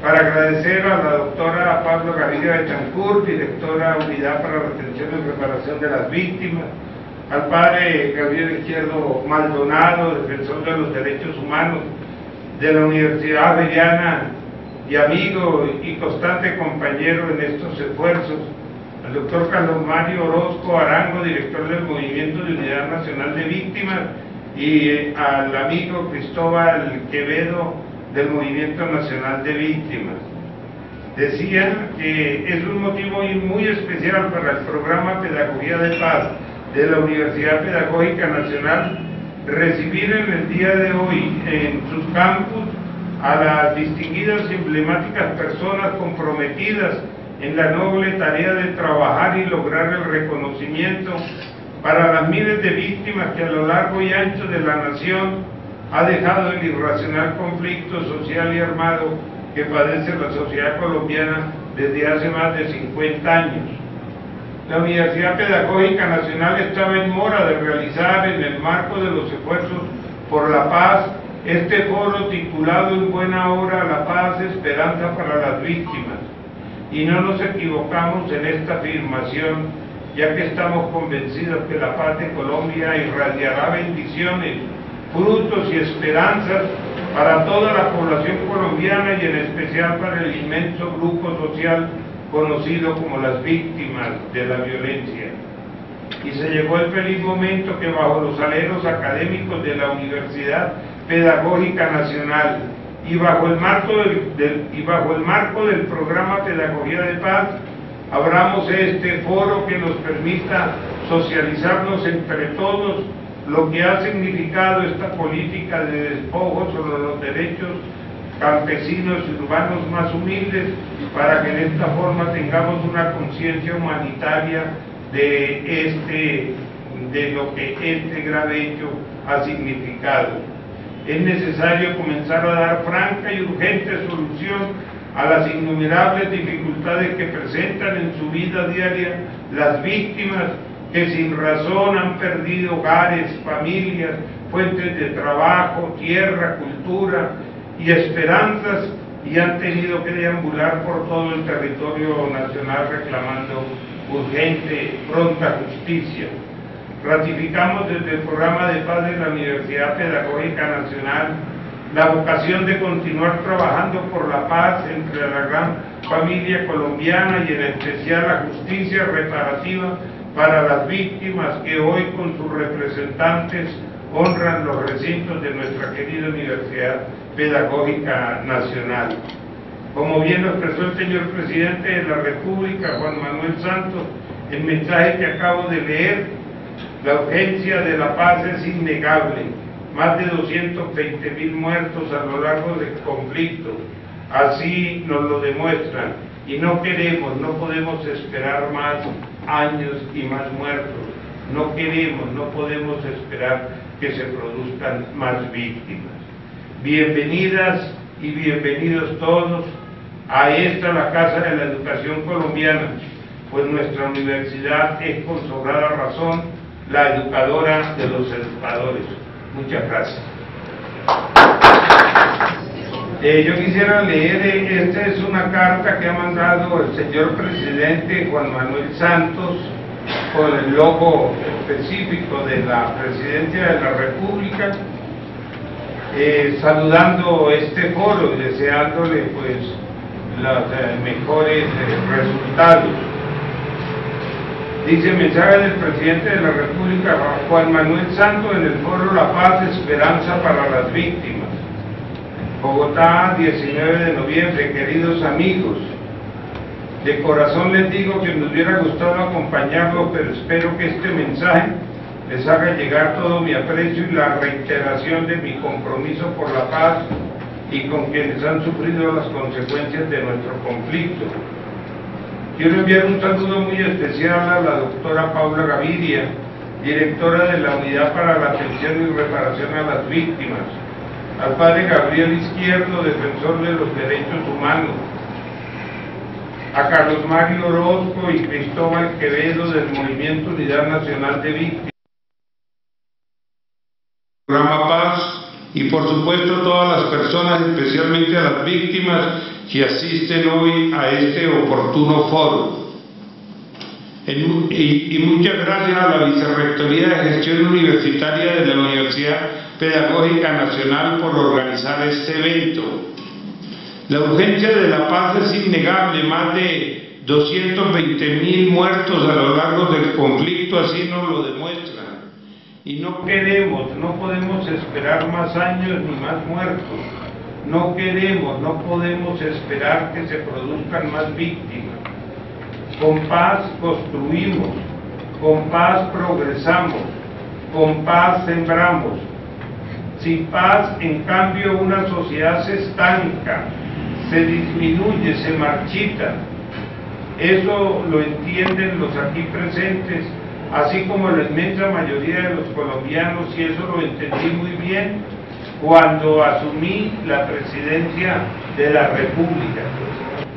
Para agradecer a la doctora Pablo Gaviria de Chancur, directora Unidad para la Atención y Reparación de las Víctimas, al padre Gabriel Izquierdo Maldonado, defensor de los derechos humanos de la Universidad Avellana y amigo y constante compañero en estos esfuerzos, al doctor Carlos Mario Orozco Arango, director del Movimiento de Unidad Nacional de Víctimas, y al amigo Cristóbal Quevedo del Movimiento Nacional de Víctimas. Decían que es un motivo muy especial para el programa Pedagogía de Paz de la Universidad Pedagógica Nacional recibir en el día de hoy en sus campus a las distinguidas y emblemáticas personas comprometidas en la noble tarea de trabajar y lograr el reconocimiento para las miles de víctimas que a lo largo y ancho de la nación ha dejado el irracional conflicto social y armado que padece la sociedad colombiana desde hace más de 50 años. La Universidad Pedagógica Nacional estaba en mora de realizar en el marco de los esfuerzos por la paz este foro titulado en buena hora La paz, esperanza para las víctimas. Y no nos equivocamos en esta afirmación, ya que estamos convencidos que la paz de Colombia irradiará bendiciones, frutos y esperanzas para toda la población colombiana y en especial para el inmenso grupo social conocido como las víctimas de la violencia. Y se llegó el feliz momento que bajo los aleros académicos de la Universidad Pedagógica Nacional y bajo el marco del, y bajo el marco del programa Pedagogía de Paz, abramos este foro que nos permita socializarnos entre todos lo que ha significado esta política de despojo sobre los derechos campesinos y urbanos más humildes para que en esta forma tengamos una conciencia humanitaria de, este, de lo que este grave hecho ha significado. Es necesario comenzar a dar franca y urgente solución a las innumerables dificultades que presentan en su vida diaria las víctimas que sin razón han perdido hogares, familias, fuentes de trabajo, tierra, cultura y esperanzas y han tenido que deambular por todo el territorio nacional reclamando urgente, pronta justicia. Ratificamos desde el programa de paz de la Universidad Pedagógica Nacional la vocación de continuar trabajando por la paz entre la gran familia colombiana y en especial la justicia reparativa para las víctimas que hoy con sus representantes honran los recintos de nuestra querida Universidad Pedagógica Nacional. Como bien lo expresó el señor presidente de la República, Juan Manuel Santos, el mensaje que acabo de leer, la urgencia de la paz es innegable. Más de 220 mil muertos a lo largo del conflicto, así nos lo demuestran. Y no queremos, no podemos esperar más años y más muertos. No queremos, no podemos esperar que se produzcan más víctimas. Bienvenidas y bienvenidos todos a esta, la Casa de la Educación Colombiana, pues nuestra universidad es con sobrada razón la educadora de los educadores. Muchas gracias. Eh, yo quisiera leer, eh, esta es una carta que ha mandado el señor presidente Juan Manuel Santos con el logo específico de la presidencia de la República, eh, saludando este foro y deseándole pues los mejores resultados. Dice mensaje del presidente de la República Juan Manuel Santos en el foro La Paz, Esperanza para las Víctimas. Bogotá, 19 de noviembre, queridos amigos. De corazón les digo que me hubiera gustado acompañarlo, pero espero que este mensaje les haga llegar todo mi aprecio y la reiteración de mi compromiso por la paz y con quienes han sufrido las consecuencias de nuestro conflicto. Quiero enviar un saludo muy especial a la doctora Paula Gaviria, directora de la Unidad para la Atención y Reparación a las Víctimas, al padre Gabriel Izquierdo, defensor de los derechos humanos, a Carlos Mario Orozco y Cristóbal Quevedo del Movimiento Unidad Nacional de Víctimas. Programa Paz y por supuesto todas las personas, especialmente a las víctimas que asisten hoy a este oportuno foro. Y, muchas gracias a la Vicerrectoría de Gestión Universitaria de la Universidad Pedagógica Nacional por organizar este evento. La urgencia de la paz es innegable, más de 220 mil muertos a lo largo del conflicto, así nos lo demuestra y no queremos, no podemos esperar más años ni más muertos. No queremos, no podemos esperar que se produzcan más víctimas. Con paz construimos, con paz progresamos, con paz sembramos. Sin paz, en cambio, una sociedad se estanca, se disminuye, se marchita. Eso lo entienden los aquí presentes así como la inmensa mayoría de los colombianos, y eso lo entendí muy bien cuando asumí la presidencia de la República.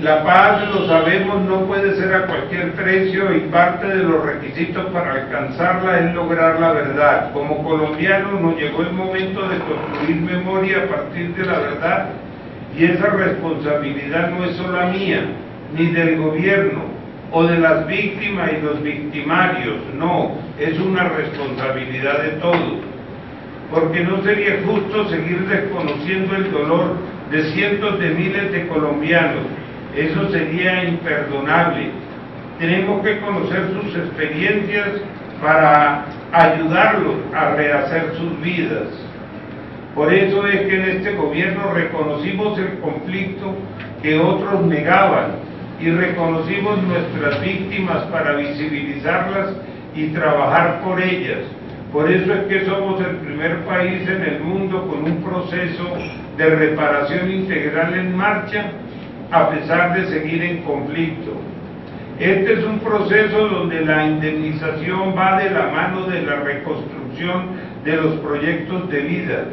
La paz, lo sabemos, no puede ser a cualquier precio y parte de los requisitos para alcanzarla es lograr la verdad. Como colombianos nos llegó el momento de construir memoria a partir de la verdad y esa responsabilidad no es solo mía, ni del gobierno, o de las víctimas y los victimarios, no, es una responsabilidad de todos, porque no sería justo seguir desconociendo el dolor de cientos de miles de colombianos, eso sería imperdonable. Tenemos que conocer sus experiencias para ayudarlos a rehacer sus vidas. Por eso es que en este gobierno reconocimos el conflicto que otros negaban y reconocimos nuestras víctimas para visibilizarlas y trabajar por ellas. Por eso es que somos el primer país en el mundo con un proceso de reparación integral en marcha, a pesar de seguir en conflicto. Este es un proceso donde la indemnización va de la mano de la reconstrucción de los proyectos de vida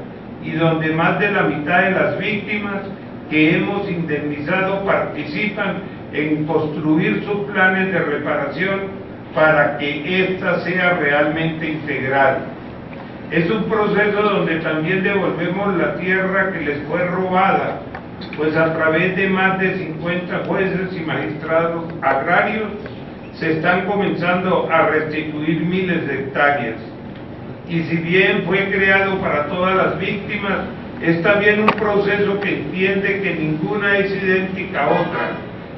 y donde más de la mitad de las víctimas que hemos indemnizado participan en construir sus planes de reparación para que ésta sea realmente integral. Es un proceso donde también devolvemos la tierra que les fue robada, pues a través de más de 50 jueces y magistrados agrarios se están comenzando a restituir miles de hectáreas. Y si bien fue creado para todas las víctimas, es también un proceso que entiende que ninguna es idéntica a otra,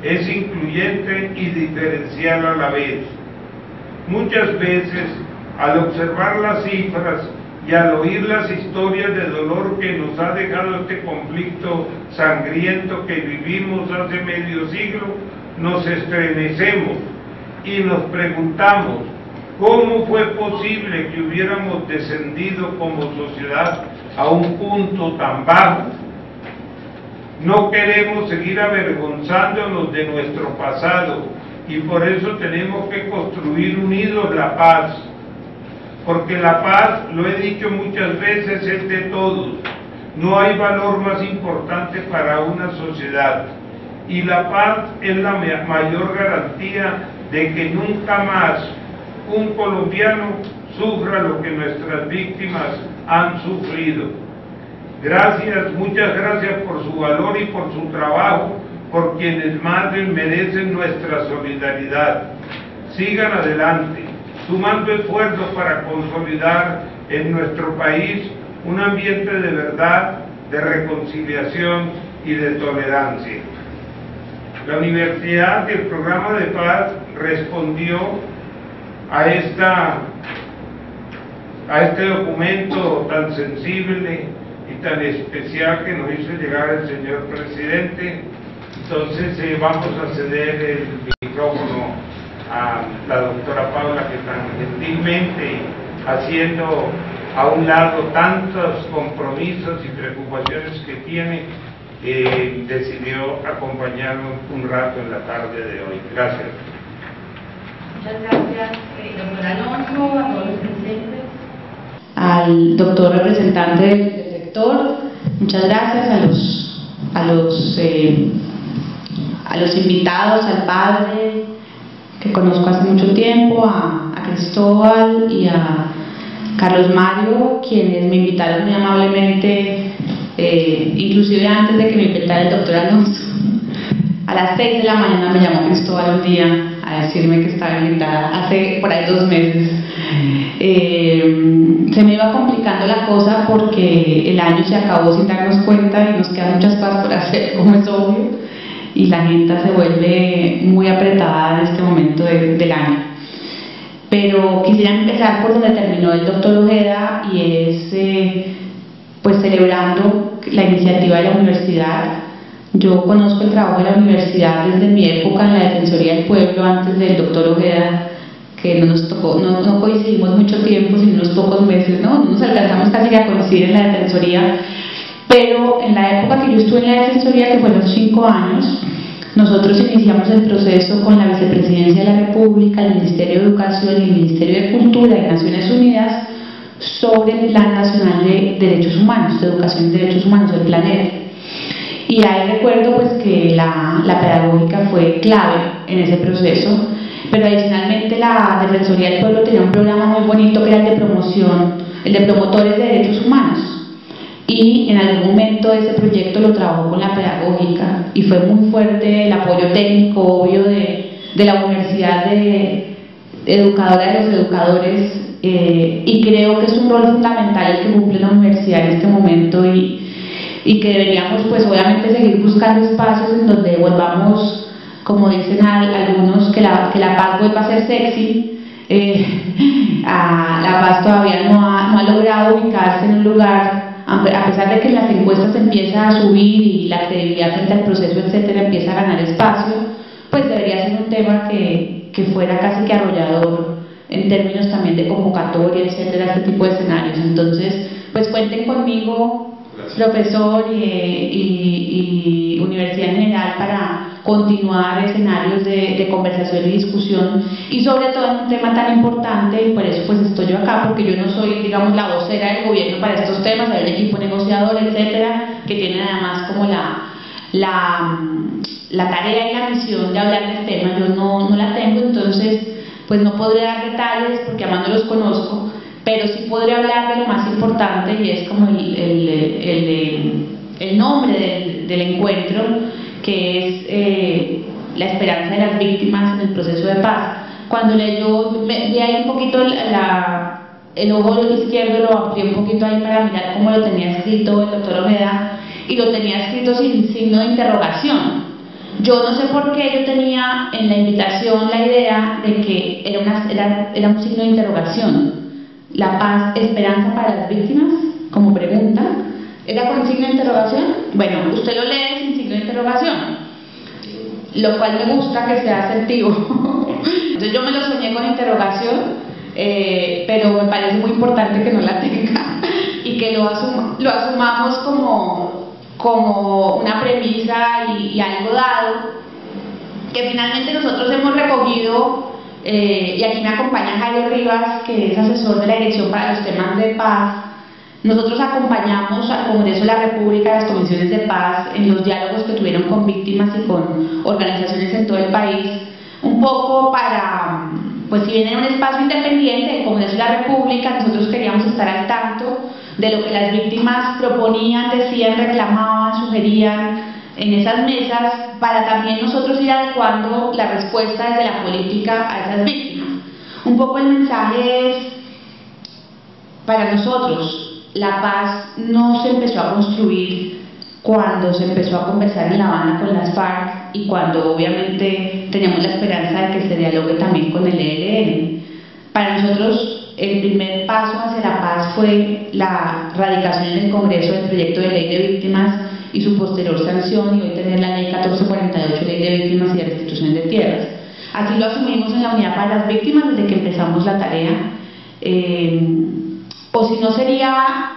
es incluyente y diferencial a la vez. Muchas veces, al observar las cifras y al oír las historias de dolor que nos ha dejado este conflicto sangriento que vivimos hace medio siglo, nos estremecemos y nos preguntamos cómo fue posible que hubiéramos descendido como sociedad a un punto tan bajo no queremos seguir avergonzándonos de nuestro pasado y por eso tenemos que construir unidos la paz. Porque la paz, lo he dicho muchas veces, es de todos. No hay valor más importante para una sociedad. Y la paz es la mayor garantía de que nunca más un colombiano sufra lo que nuestras víctimas han sufrido. Gracias, muchas gracias por su valor y por su trabajo, por quienes más merecen nuestra solidaridad. Sigan adelante, sumando esfuerzos para consolidar en nuestro país un ambiente de verdad, de reconciliación y de tolerancia. La universidad y el programa de paz respondió a, esta, a este documento tan sensible tan especial que nos hizo llegar el señor presidente. Entonces eh, vamos a ceder el micrófono a la doctora Paula que tan gentilmente haciendo a un lado tantos compromisos y preocupaciones que tiene, eh, decidió acompañarnos un rato en la tarde de hoy. Gracias. Muchas gracias, eh, doctor Alonso, a todos los presentes. Al doctor representante Muchas gracias a los, a los, eh, a los invitados, al padre que conozco hace mucho tiempo, a, a Cristóbal y a Carlos Mario, quienes me invitaron muy amablemente eh, inclusive antes de que me inventara el doctor Alonso. A las 6 de la mañana me llamó Cristóbal un día a decirme que estaba invitada hace por ahí dos meses. Eh, se me iba complicando la cosa porque el año se acabó sin darnos cuenta y nos quedan muchas cosas por hacer, como es obvio, y la agenda se vuelve muy apretada en este momento del año. Pero quisiera empezar por donde terminó el doctor Ojeda y es eh, pues celebrando la iniciativa de la universidad yo conozco el trabajo de la universidad desde mi época en la Defensoría del Pueblo, antes del doctor Ojeda, que no nos tocó, no, coincidimos mucho tiempo, sino unos pocos meses, ¿no? nos alcanzamos casi a coincidir en la Defensoría, pero en la época que yo estuve en la Defensoría, que fueron cinco años, nosotros iniciamos el proceso con la Vicepresidencia de la República, el Ministerio de Educación y el Ministerio de Cultura de Naciones Unidas sobre el Plan Nacional de Derechos Humanos, de Educación y Derechos Humanos, del planeta. Y ahí recuerdo pues que la, la pedagógica fue clave en ese proceso, pero adicionalmente la Defensoría del Pueblo tenía un programa muy bonito que era el de promoción, el de promotores de derechos humanos. Y en algún momento ese proyecto lo trabajó con la pedagógica y fue muy fuerte el apoyo técnico, obvio, de, de la Universidad de, Educadora de los Educadores eh, y creo que es un rol fundamental el que cumple la universidad en este momento y, y que deberíamos pues obviamente seguir buscando espacios en donde volvamos, como dicen algunos, que la, que la paz vuelva a ser sexy. Eh, la paz todavía no ha, no ha logrado ubicarse en un lugar, a pesar de que las encuestas empieza a subir y la credibilidad frente al proceso, etcétera, empieza a ganar espacio, pues debería ser un tema que, que fuera casi que arrollador en términos también de convocatoria, etcétera, este tipo de escenarios. Entonces, pues cuenten conmigo profesor y, universidad en general para continuar escenarios de, conversación y discusión y sobre todo en un tema tan importante y por eso pues estoy yo acá porque yo no soy digamos la vocera del gobierno para estos temas, hay un equipo negociador etcétera que tiene además como la la, la tarea y la misión de hablar del tema, yo no, no la tengo entonces pues no podré dar detalles porque además no los conozco pero sí podría hablar de lo más importante y es como el, el, el, nombre del, encuentro, que es eh, la esperanza de las víctimas en el proceso de paz. Cuando yo vi ahí un poquito la, el ojo izquierdo, lo amplié un poquito ahí para mirar cómo lo tenía escrito el doctor Ojeda, y lo tenía escrito sin signo de interrogación. Yo no sé por qué yo tenía en la invitación la idea de que era, una, era, era un signo de interrogación la paz, esperanza para las víctimas, como pregunta. ¿Era con signo de interrogación? Bueno, usted lo lee sin signo de interrogación, lo cual me gusta que sea asertivo. Entonces yo me lo soñé con interrogación, eh, pero me parece muy importante que no la tenga y que lo, lo asumamos como, como una premisa y, y algo dado, que finalmente nosotros hemos recogido eh, y aquí me acompaña Jairo Rivas, que es asesor de la Dirección para los temas de paz. Nosotros acompañamos al Congreso de la República, las comisiones de paz, en los diálogos que tuvieron con víctimas y con organizaciones en todo el país, un poco para, pues si bien era un espacio independiente, el Congreso de la República, nosotros queríamos estar al tanto de lo que las víctimas proponían, decían, reclamaban, sugerían, en esas mesas para también nosotros ir adecuando la respuesta desde la política a esas víctimas. Un poco el mensaje es, para nosotros, la paz no se empezó a construir cuando se empezó a conversar en La Habana con las FARC y cuando obviamente teníamos la esperanza de que se dialogue también con el ELN. Para nosotros el primer paso hacia la paz fue la radicación en el Congreso del proyecto de ley de víctimas y su posterior sanción y hoy tener la ley 1448, ley de víctimas y de restitución de tierras. Así lo asumimos en la unidad para las víctimas desde que empezamos la tarea. Eh, o si no sería,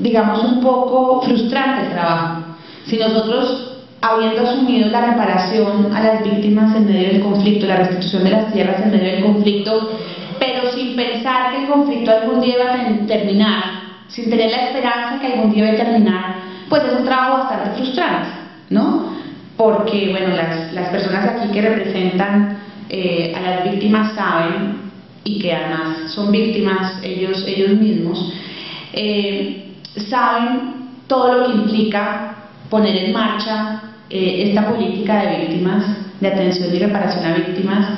digamos, un poco frustrante el trabajo. Si nosotros, habiendo asumido la reparación a las víctimas en medio del conflicto, la restitución de las tierras en medio del conflicto, pero sin pensar que el conflicto algún día iba a terminar, sin tener la esperanza que algún día iba a terminar, pues es un trabajo bastante frustrante, ¿no? Porque, bueno, las, las personas aquí que representan eh, a las víctimas saben, y que además son víctimas ellos, ellos mismos, eh, saben todo lo que implica poner en marcha eh, esta política de víctimas, de atención y reparación a víctimas,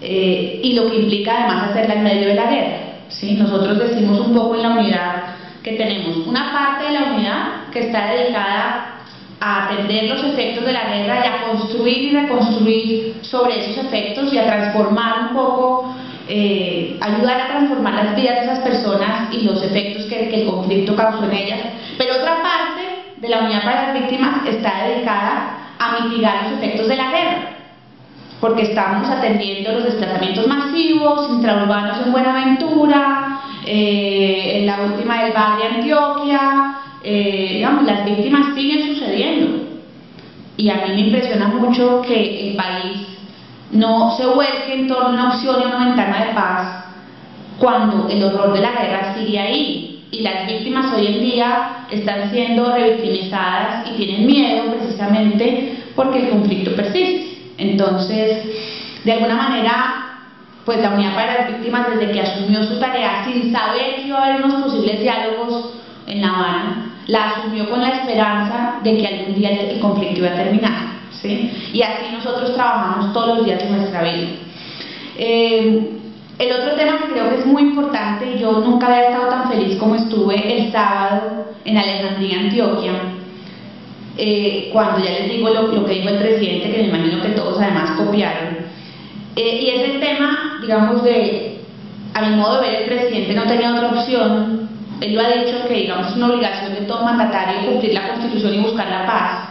eh, y lo que implica además hacerla en medio de la guerra. ¿sí? Nosotros decimos un poco en la unidad que tenemos una parte de la unidad que está dedicada a atender los efectos de la guerra y a construir y reconstruir sobre esos efectos y a transformar un poco, eh, ayudar a transformar las vidas de esas personas y los efectos que, que el conflicto causó en ellas. Pero otra parte de la unidad para las víctimas está dedicada a mitigar los efectos de la guerra porque estamos atendiendo los desplazamientos masivos, intraurbanos en Buenaventura, eh, en la última del Valle de Antioquia, eh, digamos, las víctimas siguen sucediendo. Y a mí me impresiona mucho que el país no se vuelque en torno a una opción y una ventana de paz cuando el horror de la guerra sigue ahí. Y las víctimas hoy en día están siendo revictimizadas y tienen miedo precisamente porque el conflicto persiste. Entonces, de alguna manera, pues la Unidad para las Víctimas, desde que asumió su tarea, sin saber que iba a haber unos posibles diálogos en La Habana, la asumió con la esperanza de que algún día el conflicto iba a terminar. Y así nosotros trabajamos todos los días de nuestra vida. Eh, el otro tema que creo que es muy importante, yo nunca había estado tan feliz como estuve el sábado en Alejandría, Antioquia, eh, cuando ya les digo lo, que dijo el presidente, que me imagino que todos además copiaron. Eh, y ese tema, digamos, de, a mi modo de ver, el presidente no tenía otra opción. Él lo ha dicho que, digamos, es una obligación de todo mandatario cumplir la Constitución y buscar la paz.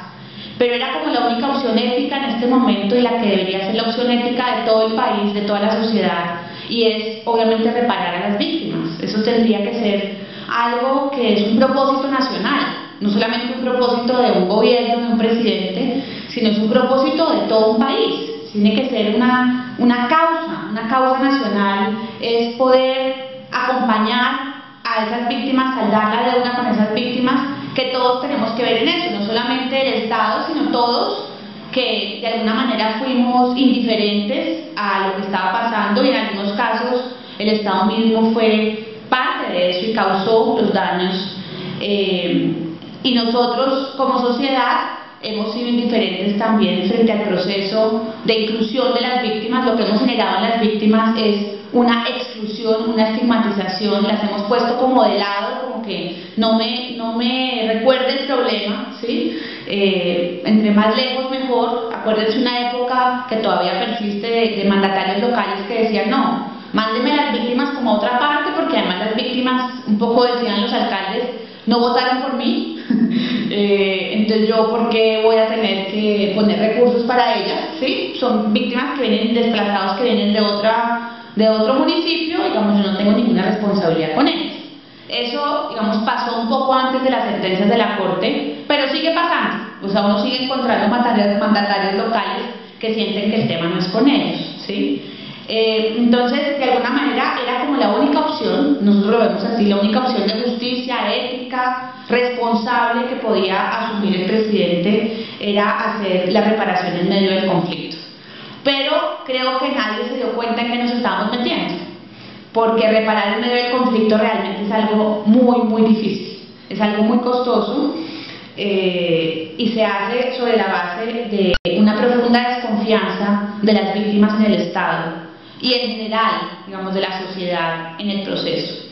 Pero era como la única opción ética en este momento y la que debería ser la opción ética de todo el país, de toda la sociedad. Y es, obviamente, reparar a las víctimas. Eso tendría que ser algo que es un propósito nacional no solamente un propósito de un gobierno, de un presidente, sino es un propósito de todo un país. Tiene que ser una, una causa, una causa nacional, es poder acompañar a esas víctimas, saldar la deuda con esas víctimas, que todos tenemos que ver en eso, no solamente el Estado, sino todos que de alguna manera fuimos indiferentes a lo que estaba pasando y en algunos casos el Estado mismo fue parte de eso y causó los daños. Eh, y nosotros como sociedad hemos sido indiferentes también frente al proceso de inclusión de las víctimas. Lo que hemos generado en las víctimas es una exclusión, una estigmatización, las hemos puesto como de lado, que no me, no me recuerde el problema, ¿sí? Eh, entre más lejos mejor. Acuérdense una época que todavía persiste de, mandatarios locales que decían, no, mándeme las víctimas como otra parte, porque además las víctimas, un poco decían los alcaldes, no votaron por mí, eh, entonces yo por qué voy a tener que poner recursos para ellas, ¿sí? Son víctimas que vienen desplazados, que vienen de, otra, de otro municipio, digamos, yo no tengo ninguna responsabilidad con ellas. Eso, digamos, pasó un poco antes de las sentencias de la Corte, pero sigue pasando. O sea, uno sigue encontrando mandatarios locales que sienten que el tema no es con ellos, ¿sí? Eh, entonces, de alguna manera, era como la única opción, nosotros lo vemos así, la única opción de justicia, ética, responsable que podía asumir el presidente era hacer la reparación en medio del conflicto. Pero creo que nadie se dio cuenta en que nos estábamos metiendo, porque reparar en medio del conflicto realmente es algo muy, muy difícil, es algo muy costoso. Eh, y se hace sobre la base de una profunda desconfianza de las víctimas en el Estado, y en general, digamos, de la sociedad en el proceso.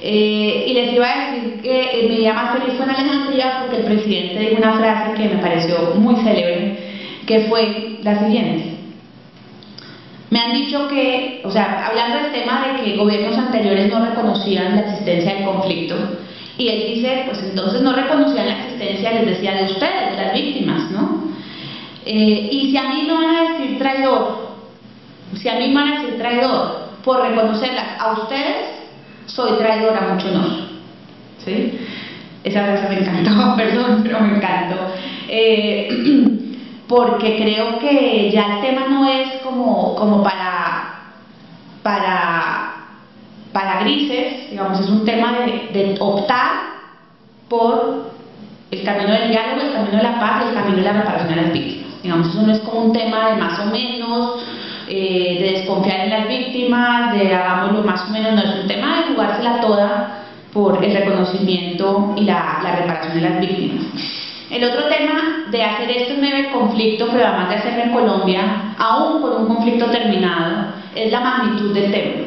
Eh, y les iba a decir que eh, me llama feliz en Alejandría porque el presidente dijo una frase que me pareció muy célebre, que fue la siguiente. Me han dicho que, o sea, hablando del tema de que gobiernos anteriores no reconocían la existencia del conflicto, y él dice, pues entonces no reconocían la existencia, les decía, de ustedes, de las víctimas, ¿no? Eh, y si a mí no van a decir traidor, si a mí me van a decir traidor por reconocerlas a ustedes, soy traidor a mucho honor. ¿Sí? Esa frase me encantó, perdón, pero me encantó. Eh, porque creo que ya el tema no es como, como para, para, para grises, digamos, es un tema de, de optar por el camino del diálogo, el camino de la paz, el camino de la reparación de las víctimas. Digamos, eso no es como un tema de más o menos, eh, de desconfiar en las víctimas, de hagámoslo más o menos, no es un tema de jugársela toda por el reconocimiento y la, la reparación de las víctimas. El otro tema de hacer esto en medio del conflicto, pero además de hacerlo en Colombia, aún con un conflicto terminado, es la magnitud del tema.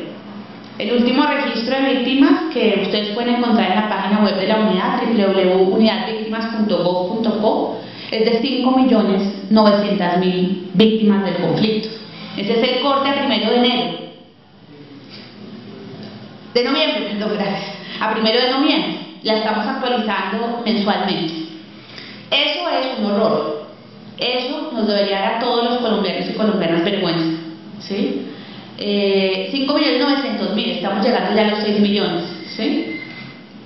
El último registro de víctimas que ustedes pueden encontrar en la página web de la unidad www.unidadvictimas.gov.co es de 5.900.000 víctimas del conflicto. Ese es el corte a primero de enero. De noviembre, perdón, gracias. A primero de noviembre. La estamos actualizando mensualmente. Un horror. Eso nos debería dar a todos los colombianos y colombianas vergüenza. ¿sí? Eh, 5.900.000, estamos llegando ya a los 6 millones. ¿sí?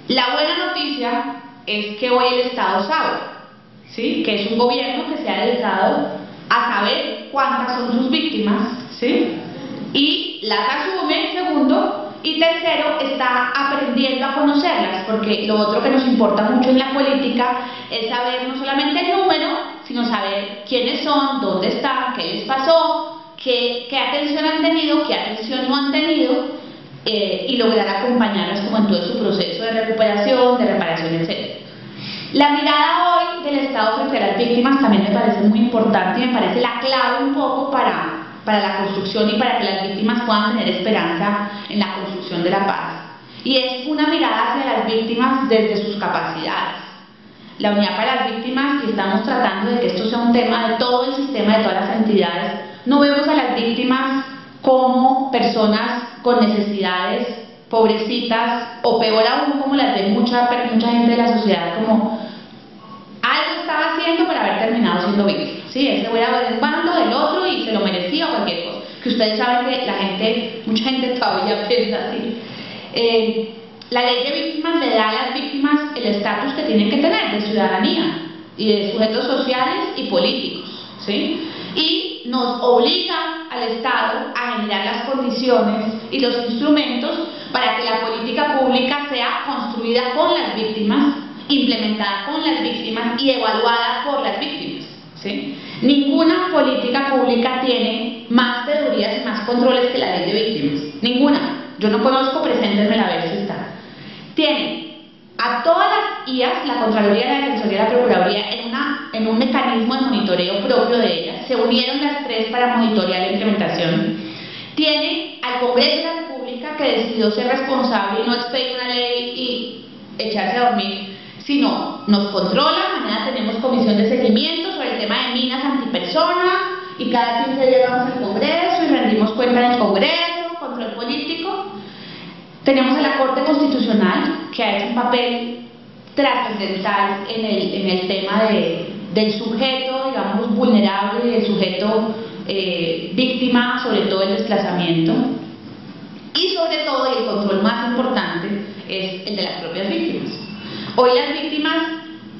La buena noticia es que hoy el Estado sabe ¿sí? que es un gobierno que se ha dedicado a saber cuántas son sus víctimas ¿sí? y las asume, segundo, y tercero, está aprendiendo a conocerlas, porque lo otro que nos importa mucho en la política es saber no solamente el número, sino saber quiénes son, dónde están, qué les pasó, qué, qué atención han tenido, qué atención no han tenido, eh, y lograr acompañarlas como en todo su proceso de recuperación, de reparación, etc. La mirada hoy del Estado frente a las víctimas también me parece muy importante y me parece la clave un poco para para la construcción y para que las víctimas puedan tener esperanza en la construcción de la paz. Y es una mirada hacia las víctimas desde sus capacidades. La unidad para las víctimas, y estamos tratando de que esto sea un tema de todo el sistema, de todas las entidades, no vemos a las víctimas como personas con necesidades pobrecitas o peor aún como las de mucha, mucha gente de la sociedad como algo estaba haciendo para haber terminado siendo víctima. ¿Sí? Él se hubiera del bando del otro y se lo merecía o cualquier cosa. Que ustedes saben que la gente, mucha gente todavía piensa así. Eh, la ley de víctimas le da a las víctimas el estatus que tienen que tener de ciudadanía y de sujetos sociales y políticos. ¿sí? Y nos obliga al Estado a generar las condiciones y los instrumentos para que la política pública sea construida con las víctimas, implementada con las víctimas y evaluada por las víctimas. Ninguna política pública tiene más teorías y más controles que la ley de víctimas. Ninguna. Yo no conozco, preséntenme la vez si. Tiene a todas las IAS, la Contraloría, la Defensoría y la Procuraduría, en un mecanismo de monitoreo propio de ellas. Se unieron las tres para monitorear la implementación. Tiene al Congreso de la República que decidió ser responsable y no expedir una ley y echarse a dormir sino nos controla, mañana tenemos comisión de seguimiento sobre el tema de minas antipersona y cada 15 días vamos al Congreso y rendimos cuenta del Congreso, control político. Tenemos a la Corte Constitucional que ha hecho un papel trascendental en el, en el tema de, del sujeto, digamos, vulnerable y del sujeto eh, víctima, sobre todo el desplazamiento. Y sobre todo, el control más importante, es el de las propias víctimas. Hoy las víctimas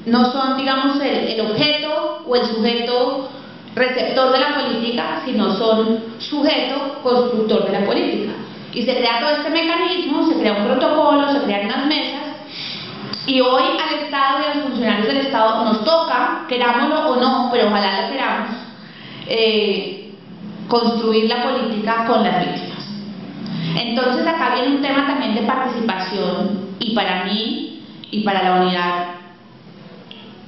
no son, digamos, el, objeto o el sujeto receptor de la política, sino son sujeto constructor de la política. Y se crea todo este mecanismo, se crea un protocolo, se crean unas mesas, y hoy al Estado y a los funcionarios del Estado nos toca, querámoslo o no, pero ojalá lo queramos, eh, construir la política con las víctimas. Entonces acá viene un tema también de participación y para mí y para la unidad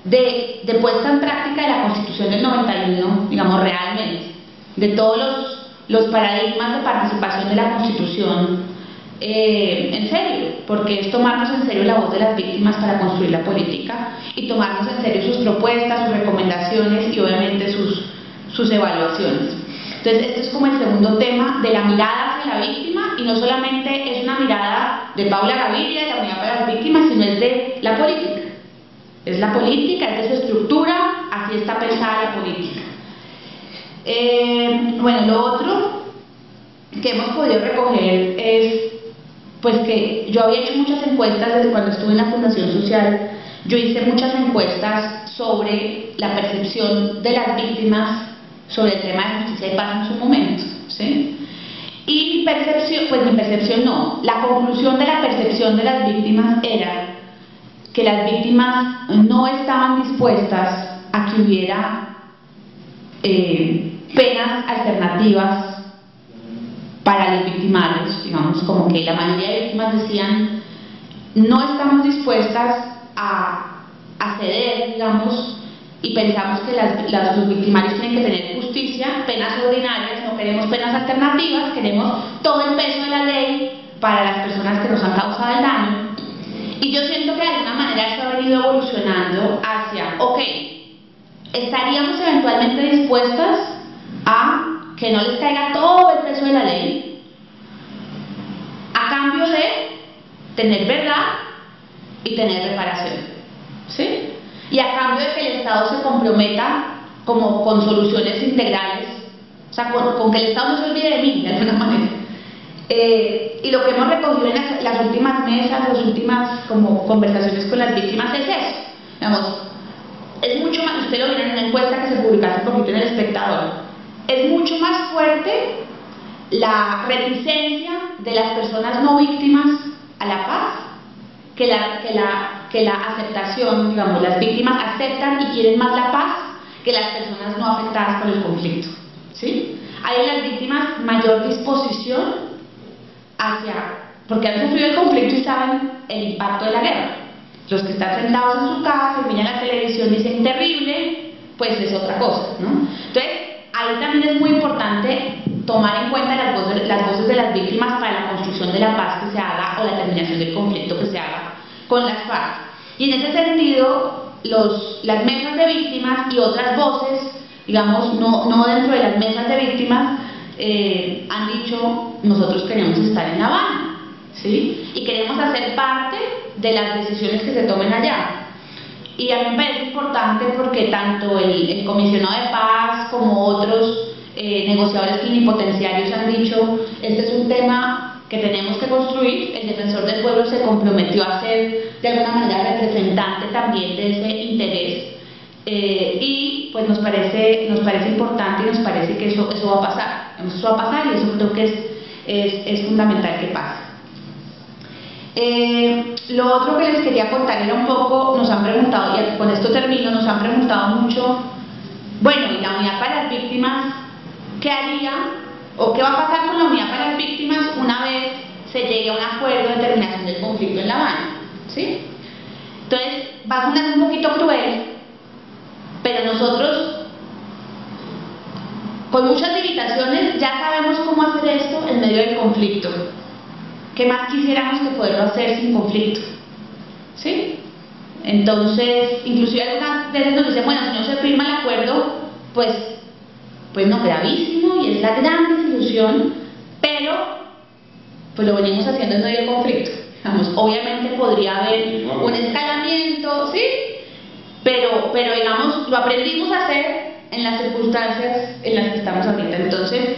de, puesta en práctica de la Constitución del 91, digamos realmente, de todos los, los paradigmas de participación de la Constitución, eh, en serio, porque es tomarnos en serio la voz de las víctimas para construir la política y tomarnos en serio sus propuestas, sus recomendaciones y obviamente sus, sus evaluaciones. Entonces, este es como el segundo tema de la mirada hacia la víctima y no solamente es una mirada de Paula Gaviria, de la unidad para las víctimas, sino es de la política. Es la política, es de su estructura, así está pensada la política. Eh, bueno, lo otro que hemos podido recoger es pues que yo había hecho muchas encuestas desde cuando estuve en la Fundación Social, yo hice muchas encuestas sobre la percepción de las víctimas sobre el tema de justicia y paz en su momento. ¿sí? Y mi percepción, pues mi percepción no, la conclusión de la percepción de las víctimas era que las víctimas no estaban dispuestas a que hubiera eh, penas alternativas para los victimarios, digamos, como que la mayoría de víctimas decían no estamos dispuestas a, ceder, digamos, y pensamos que las, los victimarios tienen que tener justicia, penas ordinarias, no queremos penas alternativas, queremos todo el peso de la ley para las personas que nos han causado el daño. Y yo siento que de alguna manera esto ha venido evolucionando hacia, ok, estaríamos eventualmente dispuestas a que no les caiga todo el peso de la ley, a cambio de tener verdad y tener reparación. ¿Sí? Y a cambio de que el Estado se comprometa como con soluciones integrales, o sea, con, que el Estado no se olvide de mí, de alguna manera. Eh, y lo que hemos recogido en las, últimas mesas, las últimas como conversaciones con las víctimas es eso. Digamos, es mucho más, usted lo vio en una encuesta que se publicó hace poquito en El Espectador, es mucho más fuerte la reticencia de las personas no víctimas a la paz que la, que la, que la aceptación, digamos, las víctimas aceptan y quieren más la paz que las personas no afectadas por el conflicto. ¿sí? Hay en las víctimas mayor disposición hacia, porque han sufrido el conflicto y saben el impacto de la guerra. Los que están sentados en su casa miran la televisión y dicen terrible, pues es otra cosa, ¿no? Entonces, ahí también es muy importante tomar en cuenta las voces, de las víctimas para la construcción de la paz que se haga o la terminación del conflicto que se haga con las FARC. Y en ese sentido, las mesas de víctimas y otras voces, digamos, no, no dentro de las mesas de víctimas, eh, han dicho nosotros queremos estar en La Habana, ¿sí? Y queremos hacer parte de las decisiones que se tomen allá. Y a mí me parece importante porque tanto el, comisionado de paz como otros eh, negociadores plenipotenciarios han dicho, este es un tema que tenemos que construir, el defensor del pueblo se comprometió a ser de alguna manera representante también de ese interés. Eh, y pues nos parece, nos parece importante y nos parece que eso, eso va a pasar, eso va a pasar y eso creo que es, es, es fundamental que pase. Eh, lo otro que les quería contar era un poco, nos han preguntado, y con esto termino, nos han preguntado mucho, bueno, y la unidad para las víctimas, ¿qué haría o qué va a pasar con la unidad para las víctimas una vez se llegue a un acuerdo de terminación del conflicto en La Habana? ¿Sí? Entonces, va a sonar un poquito cruel, pero nosotros, con muchas limitaciones, ya sabemos cómo hacer esto en medio del conflicto. ¿Qué más quisiéramos que poderlo hacer sin conflicto? ¿Sí? Entonces, inclusive algunas veces nos dicen, bueno, si no se firma el acuerdo, pues, pues no, gravísimo y es la gran desilusión, pero pues lo venimos haciendo en medio del conflicto. Vamos, obviamente podría haber un escalamiento, ¿sí? Pero, pero digamos, lo aprendimos a hacer en las circunstancias en las que estamos ahorita. Entonces,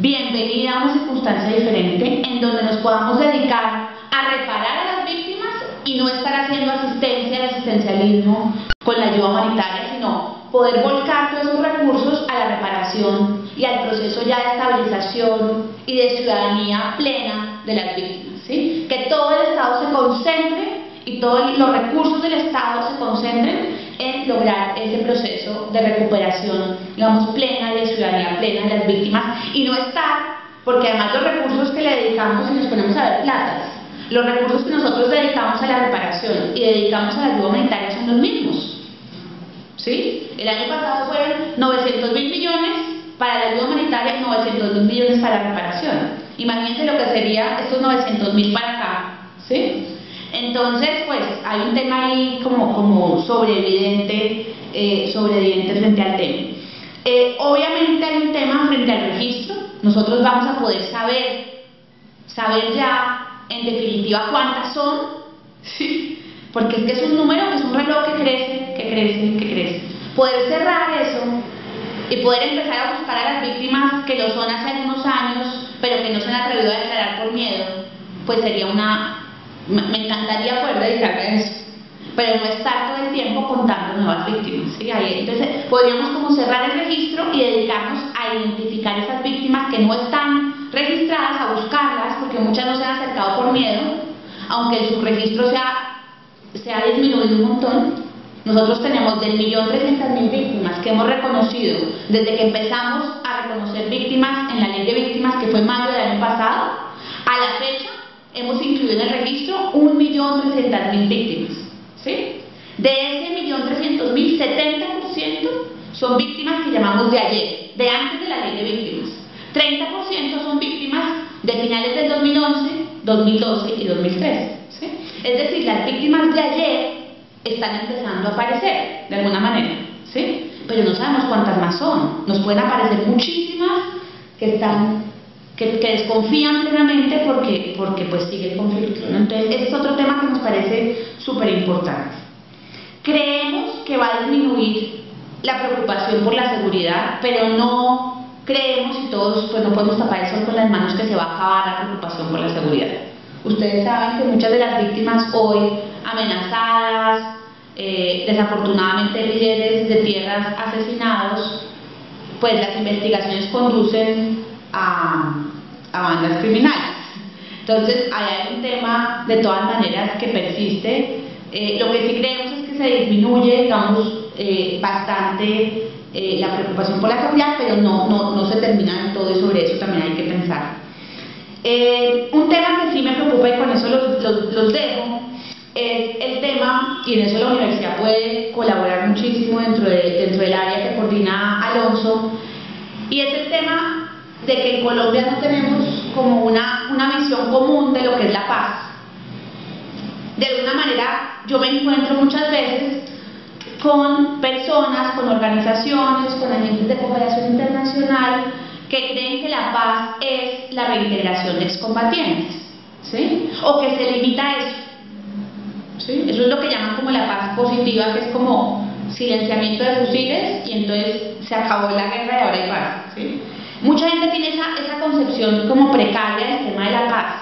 bienvenida a una circunstancia diferente en donde nos podamos dedicar a reparar a las víctimas y no estar haciendo asistencia y asistencialismo con la ayuda humanitaria, sino poder volcar todos esos recursos a la reparación y al proceso ya de estabilización y de ciudadanía plena de las víctimas. ¿sí? Que todo el Estado se concentre y todos los recursos del Estado se concentren en lograr ese proceso de recuperación, digamos, plena de ciudadanía plena de las víctimas y no estar, porque además los recursos que le dedicamos y nos ponemos a ver platas, los recursos que nosotros dedicamos a la reparación y dedicamos a la ayuda humanitaria son los mismos. ¿Sí? El año pasado fueron 900 mil millones para la ayuda humanitaria y 900 mil millones para la reparación. Imagínense lo que sería estos 900 mil para acá. ¿Sí? Entonces, pues hay un tema ahí como, como eh, frente al tema. Eh, obviamente hay un tema frente al registro, nosotros vamos a poder saber, saber ya en definitiva cuántas son, porque es que es un número, es un reloj que crece, que crece, que crece. Poder cerrar eso y poder empezar a buscar a las víctimas que lo son hace algunos años, pero que no se han atrevido a declarar por miedo, pues sería una me encantaría poder dedicarme a eso, pero no estar todo el tiempo contando nuevas víctimas. ¿sí? entonces, podríamos como cerrar el registro y dedicarnos a identificar esas víctimas que no están registradas, a buscarlas, porque muchas no se han acercado por miedo, aunque su registro se ha, se ha disminuido un montón. Nosotros tenemos del millón trescientas mil víctimas que hemos reconocido desde que empezamos a reconocer víctimas en la ley de víctimas, que fue mayo del año pasado, a la fecha hemos incluido en el registro 1.300.000 víctimas. ¿sí? De ese 1.300.000, 70% son víctimas que llamamos de ayer, de antes de la ley de víctimas. 30% son víctimas de finales del 2011, 2012 y 2013. ¿sí? Es decir, las víctimas de ayer están empezando a aparecer, de alguna manera. ¿sí? Pero no sabemos cuántas más son. Nos pueden aparecer muchísimas que están que, desconfían plenamente porque, porque pues sigue el conflicto. Entonces, este es otro tema que nos parece súper importante. Creemos que va a disminuir la preocupación por la seguridad, pero no creemos y todos pues no podemos tapar eso con las manos que se va a acabar la preocupación por la seguridad. Ustedes saben que muchas de las víctimas hoy amenazadas, eh, desafortunadamente líderes de tierras asesinados, pues las investigaciones conducen a, bandas criminales. Entonces, hay un tema de todas maneras que persiste. Eh, lo que sí creemos es que se disminuye, digamos, eh, bastante la preocupación por la seguridad, pero no, no, no se termina en todo y sobre eso también hay que pensar. un tema que sí me preocupa y con eso los, los, los dejo es el tema, y en eso la universidad puede colaborar muchísimo dentro, de, dentro del área que coordina Alonso, y es el tema de que en Colombia no tenemos como una, una visión común de lo que es la paz. De alguna manera yo me encuentro muchas veces con personas, con organizaciones, con agentes de cooperación internacional que creen que la paz es la reintegración de excombatientes, ¿sí? O que se limita a eso. Eso es lo que llaman como la paz positiva, que es como silenciamiento de fusiles y entonces se acabó la guerra y ahora hay paz. Mucha gente tiene esa, esa concepción como precaria del tema de la paz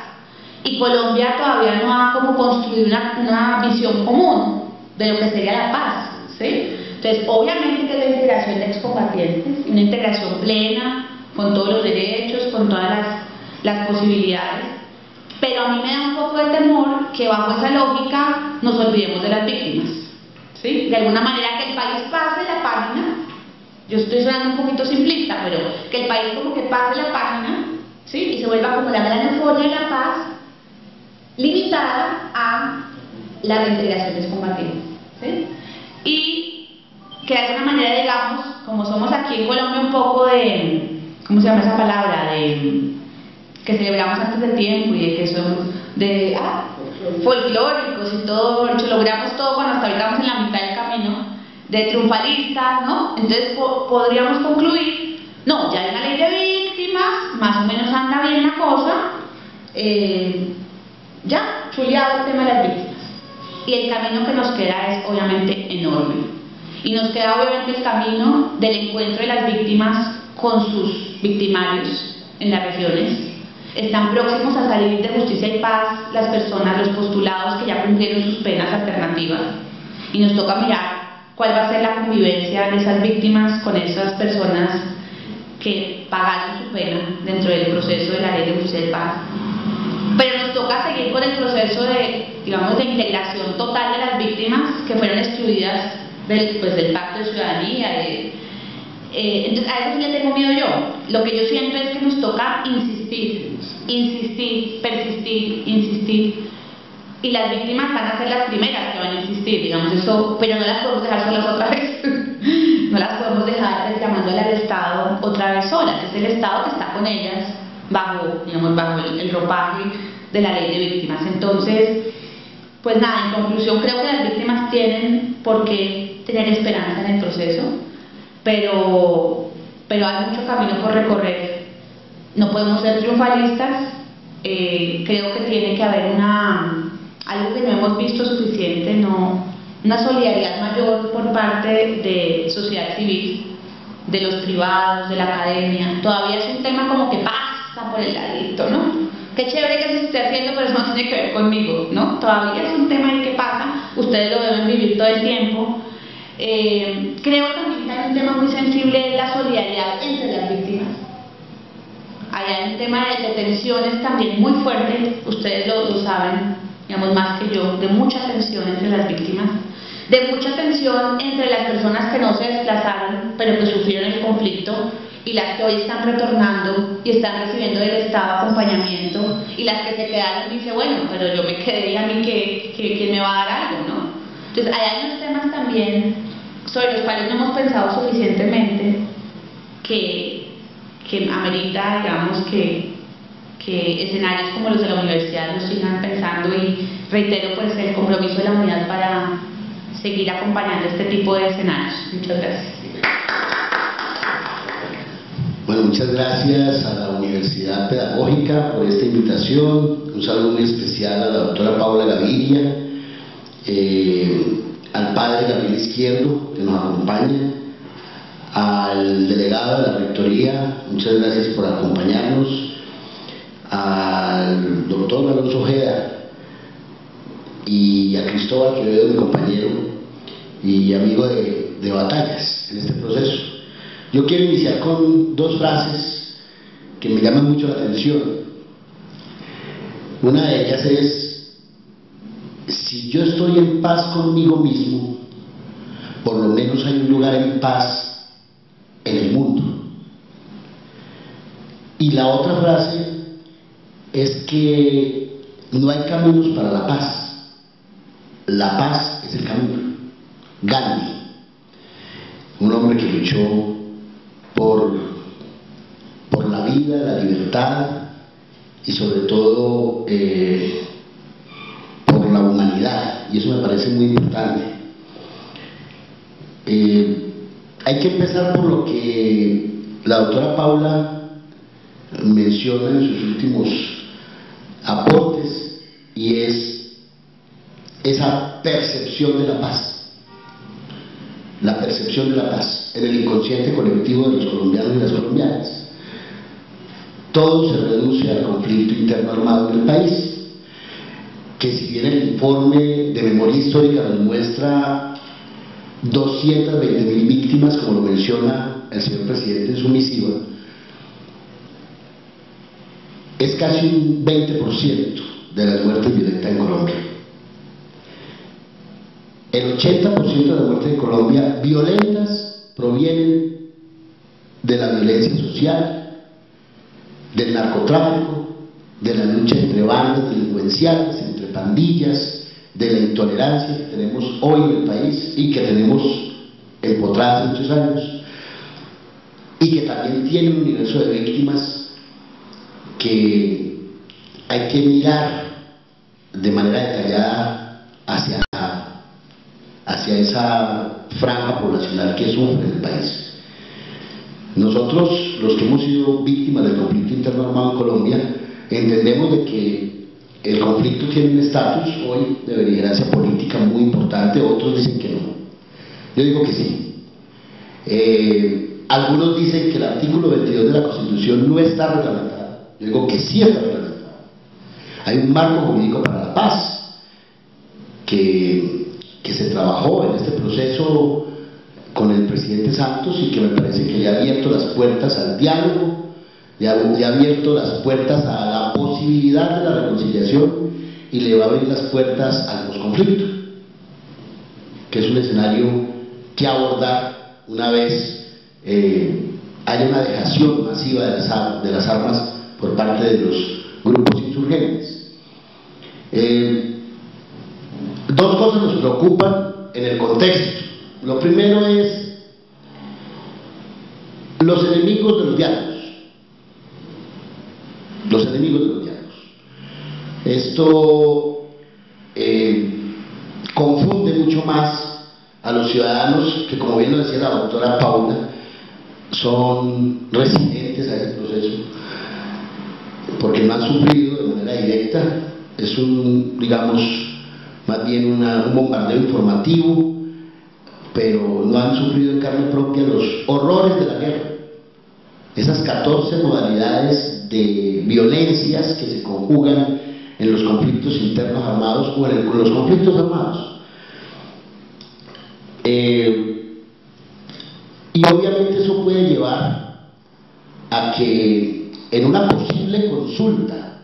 y Colombia todavía no ha como construido una, una visión común de lo que sería la paz. Entonces, obviamente que la integración de excombatientes, una integración plena, con todos los derechos, con todas las, las posibilidades, pero a mí me da un poco de temor que bajo esa lógica nos olvidemos de las víctimas. ¿sí? De alguna manera que el país pase la página, yo estoy sonando un poquito simplista, pero que el país como que pase la página ¿sí? y se vuelva como la gran euforia de la paz limitada a la reintegración de combatientes. ¿sí? Y que de alguna manera digamos, como somos aquí en Colombia un poco de, ¿cómo se llama esa palabra? De que celebramos antes del tiempo y de que somos de ah, folclóricos y todo, logramos todo cuando hasta estamos en la mitad del de triunfalistas, ¿no? Entonces podríamos concluir, no, ya hay una ley de víctimas, más o menos anda bien la cosa, eh, ya, chuleado el tema de las víctimas. Y el camino que nos queda es obviamente enorme. Y nos queda obviamente el camino del encuentro de las víctimas con sus victimarios en las regiones, están próximos a salir de justicia y paz las personas, los postulados que ya cumplieron sus penas alternativas. Y nos toca mirar cuál va a ser la convivencia de esas víctimas con esas personas que pagaron su pena dentro del proceso de la ley de justicia paz. Pero nos toca seguir con el proceso de, digamos, de integración total de las víctimas que fueron excluidas del, pues, del pacto de ciudadanía, de, eh, entonces, a eso sí le tengo miedo yo. Lo que yo siento es que nos toca insistir, insistir, persistir, insistir. Y las víctimas van a ser las primeras que van a insistir, digamos, eso, pero no las podemos dejar solas otra vez. no las podemos dejar llamándole al Estado otra vez solas. Es el Estado que está con ellas bajo, digamos, bajo el ropaje de la ley de víctimas. Entonces, pues nada, en conclusión, creo que las víctimas tienen por qué tener esperanza en el proceso pero, pero hay mucho camino por recorrer. No podemos ser triunfalistas, eh, creo que tiene que haber una, algo que no hemos visto suficiente, no, una solidaridad mayor por parte de sociedad civil, de los privados, de la academia. Todavía es un tema como que pasa por el ladito, ¿no? Qué chévere que se esté haciendo, pero eso no tiene que ver conmigo, ¿no? Todavía es un tema en que pasa, ustedes lo deben vivir todo el tiempo eh, creo también que hay un tema muy sensible en la solidaridad entre las víctimas. Hay un tema de tensiones también muy fuerte, ustedes lo, saben, digamos más que yo, de mucha tensión entre las víctimas, de mucha tensión entre las personas que no se desplazaron, pero que sufrieron el conflicto y las que hoy están retornando y están recibiendo del Estado acompañamiento y las que se quedaron dice, bueno, pero yo me quedé y a mí que, que, me va a dar algo, ¿no? Entonces hay algunos temas también sobre los cuales no hemos pensado suficientemente que, que amerita, digamos, que, que escenarios como los de la universidad nos sigan pensando y reitero pues el compromiso de la unidad para seguir acompañando este tipo de escenarios. Muchas gracias. Bueno, muchas gracias a la Universidad Pedagógica por esta invitación. Un saludo muy especial a la doctora Paula Gaviria, eh, al padre Gabriel Izquierdo, que nos acompaña, al delegado de la Rectoría, muchas gracias por acompañarnos, al doctor Alonso Ojeda y a Cristóbal Quevedo, mi compañero y amigo de, de batallas en este proceso. Yo quiero iniciar con dos frases que me llaman mucho la atención. Una de ellas es, si yo estoy en paz conmigo mismo, por lo menos hay un lugar en paz en el mundo. Y la otra frase es que no hay caminos para la paz. La paz es el camino. Gandhi, un hombre que luchó por, por la vida, la libertad y sobre todo eh, por la humanidad. Y eso me parece muy importante. Eh, hay que empezar por lo que la doctora Paula menciona en sus últimos aportes y es esa percepción de la paz la percepción de la paz en el inconsciente colectivo de los colombianos y las colombianas. Todo se reduce al conflicto interno armado en el país, que si bien el informe de memoria histórica nos muestra 220 mil víctimas, como lo menciona el señor presidente en su misiva, es casi un 20% de las muertes violentas en Colombia. El 80% de las muertes en Colombia violentas provienen de la violencia social, del narcotráfico, de la lucha entre bandas delincuenciales, entre pandillas, de la intolerancia que tenemos hoy en el país y que tenemos empotradas muchos años, y que también tiene un universo de víctimas que hay que mirar de manera detallada hacia hacia esa franja poblacional que sufre el país. Nosotros, los que hemos sido víctimas del conflicto interno armado en Colombia, entendemos de que el conflicto tiene un estatus hoy de beligerancia política muy importante, otros dicen que no. Yo digo que sí. Eh, algunos dicen que el artículo 22 de la Constitución no está reglamentado. Yo digo que sí está. Hay un marco jurídico para la paz que que se trabajó en este proceso con el presidente Santos y que me parece que le ha abierto las puertas al diálogo, le ha, abierto las puertas a la posibilidad de la reconciliación y le va a abrir las puertas a los conflictos, que es un escenario que abordar una vez eh, haya una dejación masiva de las, de las armas por parte de los grupos insurgentes. Eh, Dos cosas nos preocupan en el contexto. Lo primero es los enemigos de los diálogos. Los enemigos de los diálogos. Esto eh, confunde mucho más a los ciudadanos que, como bien lo decía la doctora Paula, son residentes a ese proceso, porque no han sufrido de manera directa. Es un, digamos, más bien un bombardeo informativo, pero no han sufrido en carne propia los horrores de la guerra. Esas 14 modalidades de violencias que se conjugan en los conflictos internos armados o en los conflictos armados. Eh, y obviamente eso puede llevar a que en una posible consulta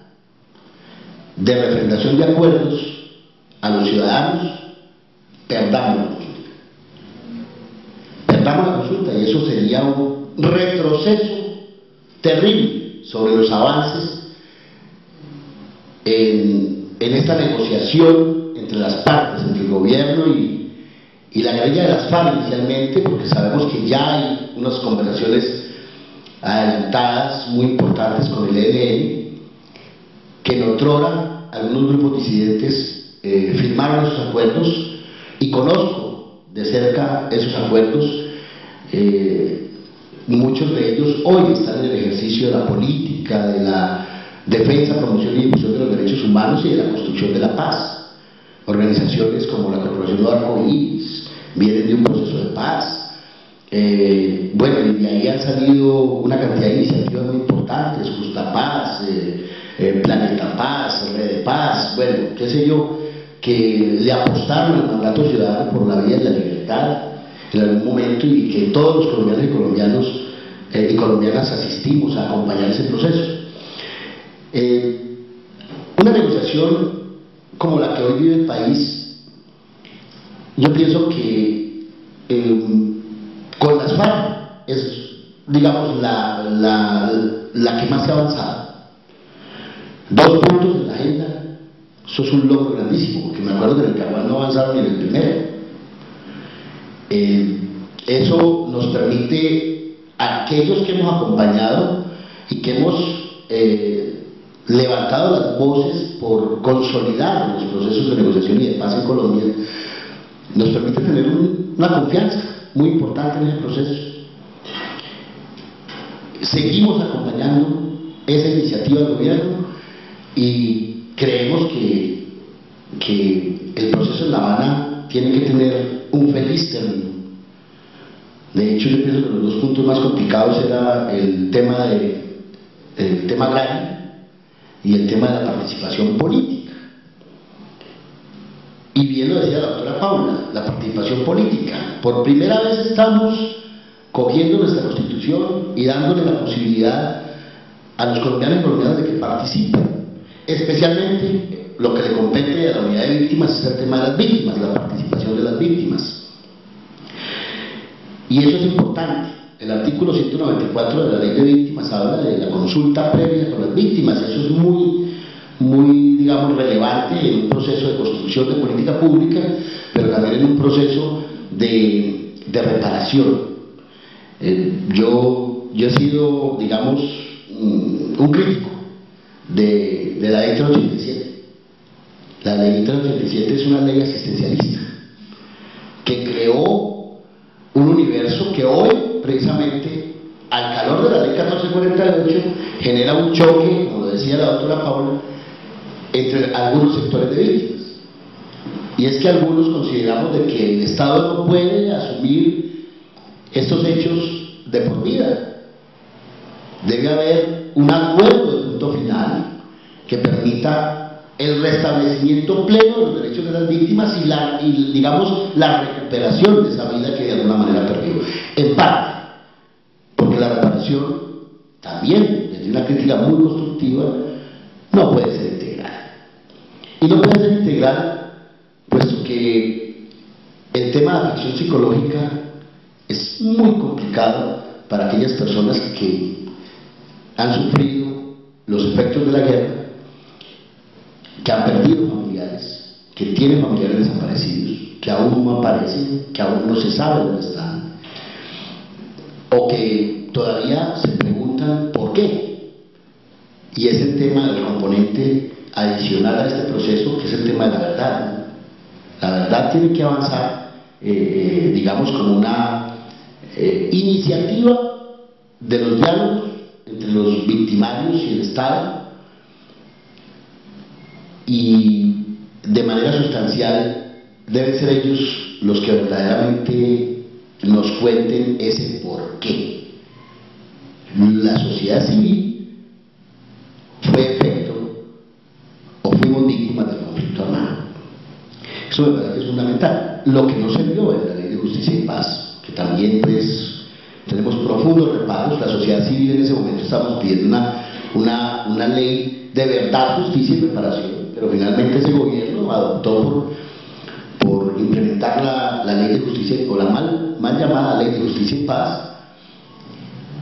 de refrendación de acuerdos a los ciudadanos, perdamos la consulta. Perdamos la consulta y eso sería retroceso terrible sobre los avances en, en esta negociación entre las partes, entre el gobierno y, y la guerrilla de las FARC inicialmente, porque sabemos que ya hay unas conversaciones adelantadas muy importantes con el ELN, que en otrora algunos grupos disidentes eh, firmaron esos acuerdos y conozco de cerca esos acuerdos. Eh, muchos de ellos hoy están en el ejercicio de la política, de la defensa, promoción y difusión de los derechos humanos y de la construcción de la paz. Organizaciones como la Corporación de Arcoíris vienen de un proceso de paz. Eh, bueno, y de ahí han salido una cantidad de iniciativas muy importantes, Justa Paz, eh, eh, Planeta Paz, Red de Paz, bueno, qué sé yo, que le apostaron al mandato ciudadano por la vía de la libertad en algún momento y que todos los colombianos y colombianos y colombianas asistimos a acompañar ese proceso. una negociación como la que hoy vive el país, yo pienso que con las FARC es, digamos, la, la, la, que más se ha avanzado. Dos puntos de la agenda, eso es un logro grandísimo, porque me acuerdo que en el Caguán no avanzaron ni en el primero. Eh, eso nos permite a aquellos que hemos acompañado y que hemos eh, levantado las voces por consolidar los procesos de negociación y de paz en Colombia, nos permite tener una confianza muy importante en ese proceso. Seguimos acompañando esa iniciativa del gobierno y creemos que, que el proceso en La Habana tiene que tener un feliz término. De hecho, yo pienso que los dos puntos más complicados era el tema de el tema agrario y el tema de la participación política. Y bien lo decía la doctora Paula, la participación política. Por primera vez estamos cogiendo nuestra constitución y dándole la posibilidad a los colombianos y colombianas de que participen. Especialmente lo que le compete a la unidad de víctimas es el tema de las víctimas, la participación de las víctimas. Y eso es importante. El artículo 194 de la ley de víctimas habla de la consulta previa con las víctimas. Eso es muy, muy, digamos, relevante en un proceso de construcción de política pública, pero también en un proceso de, reparación. Eh, yo, yo he sido, digamos, un crítico de, de la ley 87. La ley 87 es una ley asistencialista que creó un universo que hoy precisamente al calor de la ley 1448 genera un choque, como decía la doctora Paula, entre algunos sectores de víctimas. Y es que algunos consideramos de que el Estado no puede asumir estos hechos de por vida. Debe haber un acuerdo de punto final que permita el restablecimiento pleno de los derechos de las víctimas y, la, y digamos, la recuperación de esa vida que de alguna manera perdió. En parte, la reparación, también desde una crítica muy constructiva, no puede ser integral. Y no puede ser integral puesto que el tema de afección psicológica es muy complicado para aquellas personas que han sufrido los efectos de la guerra, que han perdido familiares, que tienen familiares desaparecidos, que aún no aparecen, que aún no se sabe dónde están, o que todavía se preguntan por qué. Y es el tema del componente adicional a este proceso, que es el tema de la verdad. La verdad tiene que avanzar, eh, digamos, como una eh, iniciativa de los diálogos entre los victimarios y el Estado y de manera sustancial deben ser ellos los que verdaderamente nos cuenten ese por qué la sociedad civil Eso me parece que es fundamental. Lo que no se vio en la ley de justicia y paz, que también pues tenemos profundos reparos, la sociedad civil en ese momento estamos pidiendo una, una, una ley de verdad, justicia y reparación, pero finalmente ese gobierno adoptó por, por implementar la, la ley de justicia o la mal, mal llamada ley de justicia y paz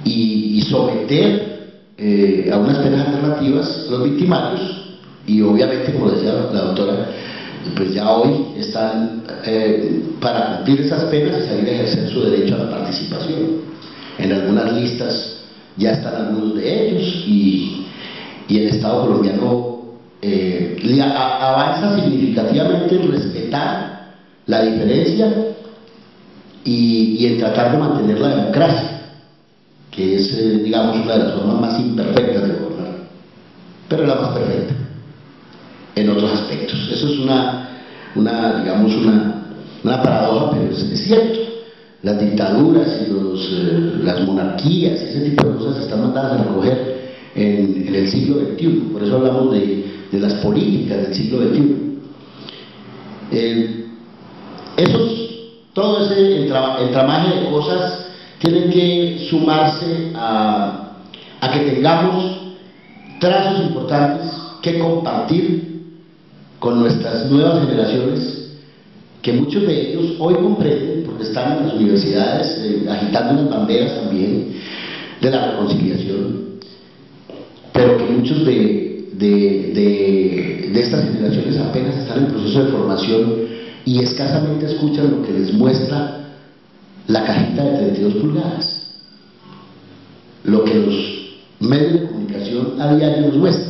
y, someter eh, a unas penas alternativas los victimarios y obviamente, como decía la doctora, pues ya hoy están eh, para cumplir esas penas y salir a ejercer su derecho a la participación. En algunas listas ya están algunos de ellos y, el Estado colombiano eh, avanza significativamente en respetar la diferencia y, en tratar de mantener la democracia, que es, eh, digamos, una de las formas más imperfectas de gobernar, pero la más perfecta en otros aspectos. Eso es una, una digamos, una, una paradoja, pero es, cierto. Las dictaduras y los, eh, las monarquías ese tipo de cosas están mandadas a recoger en, el siglo XXI. Por eso hablamos de, de las políticas del siglo XXI. Eh, esos, todo ese entramaje de cosas tienen que sumarse a, a que tengamos trazos importantes que compartir con nuestras nuevas generaciones, que muchos de ellos hoy comprenden, porque están en las universidades eh, agitando unas banderas también de la reconciliación, pero que muchos de, de, estas generaciones apenas están en proceso de formación y escasamente escuchan lo que les muestra la cajita de 32 pulgadas, lo que los medios de comunicación a diario nos muestran.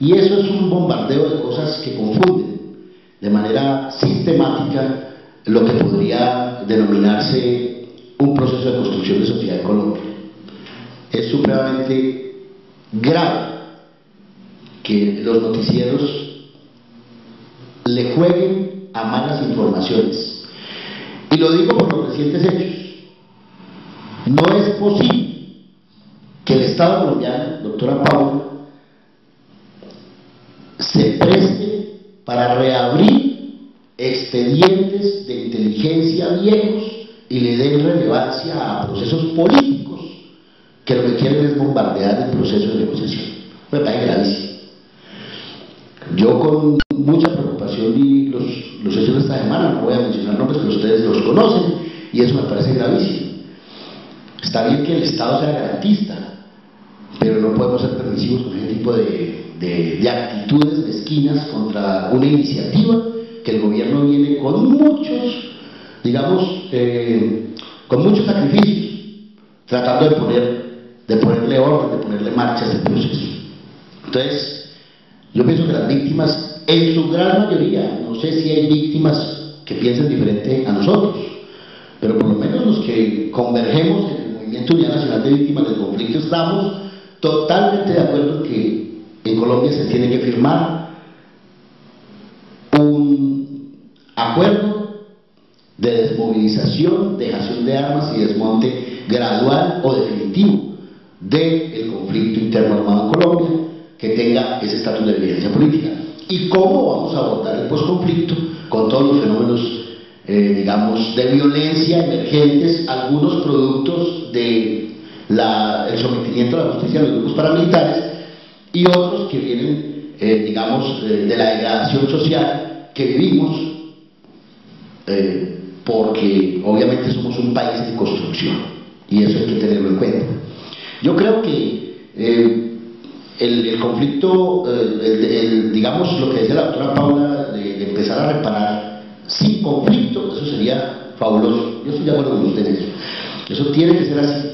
Y eso es un bombardeo de cosas que confunden de manera sistemática lo que podría denominarse un proceso de construcción de sociedad en Colombia. Es supremamente grave que los noticieros le jueguen a malas informaciones. Y lo digo por los recientes hechos. No es posible que el Estado colombiano, doctora Paula, se preste para reabrir expedientes de inteligencia viejos y le den relevancia a procesos políticos que lo que quieren es bombardear el proceso de negociación. Me parece gravísimo. Yo con mucha preocupación vi los, los hechos de esta semana, no voy a mencionar nombres, pero ustedes los conocen, y eso me parece gravísimo. Está bien que el Estado sea garantista, pero no podemos ser permisivos con ese tipo de de, actitudes mezquinas contra una iniciativa que el gobierno viene con muchos, digamos, eh, con muchos sacrificios, tratando de poner, de ponerle orden, de ponerle marcha a este proceso. Entonces, yo pienso que las víctimas, en su gran mayoría, no sé si hay víctimas que piensen diferente a nosotros, pero por lo menos los que convergemos en el Movimiento Unidad Nacional de Víctimas del Conflicto estamos totalmente de acuerdo que en Colombia se tiene que firmar un acuerdo de desmovilización, dejación de armas y desmonte gradual o definitivo del conflicto interno armado en Colombia que tenga ese estatus de violencia política. ¿Y cómo vamos a abordar el posconflicto con todos los fenómenos, eh, digamos, de violencia emergentes, algunos productos del el sometimiento a la justicia de los grupos paramilitares y otros que vienen, eh, digamos, eh, de la degradación social que vivimos, eh, porque obviamente somos un país en construcción y eso hay que tenerlo en cuenta. Yo creo que el, conflicto, digamos, lo que decía la doctora Paula, de, empezar a reparar sin conflicto, eso sería fabuloso. Yo estoy de acuerdo con ustedes. Eso tiene que ser así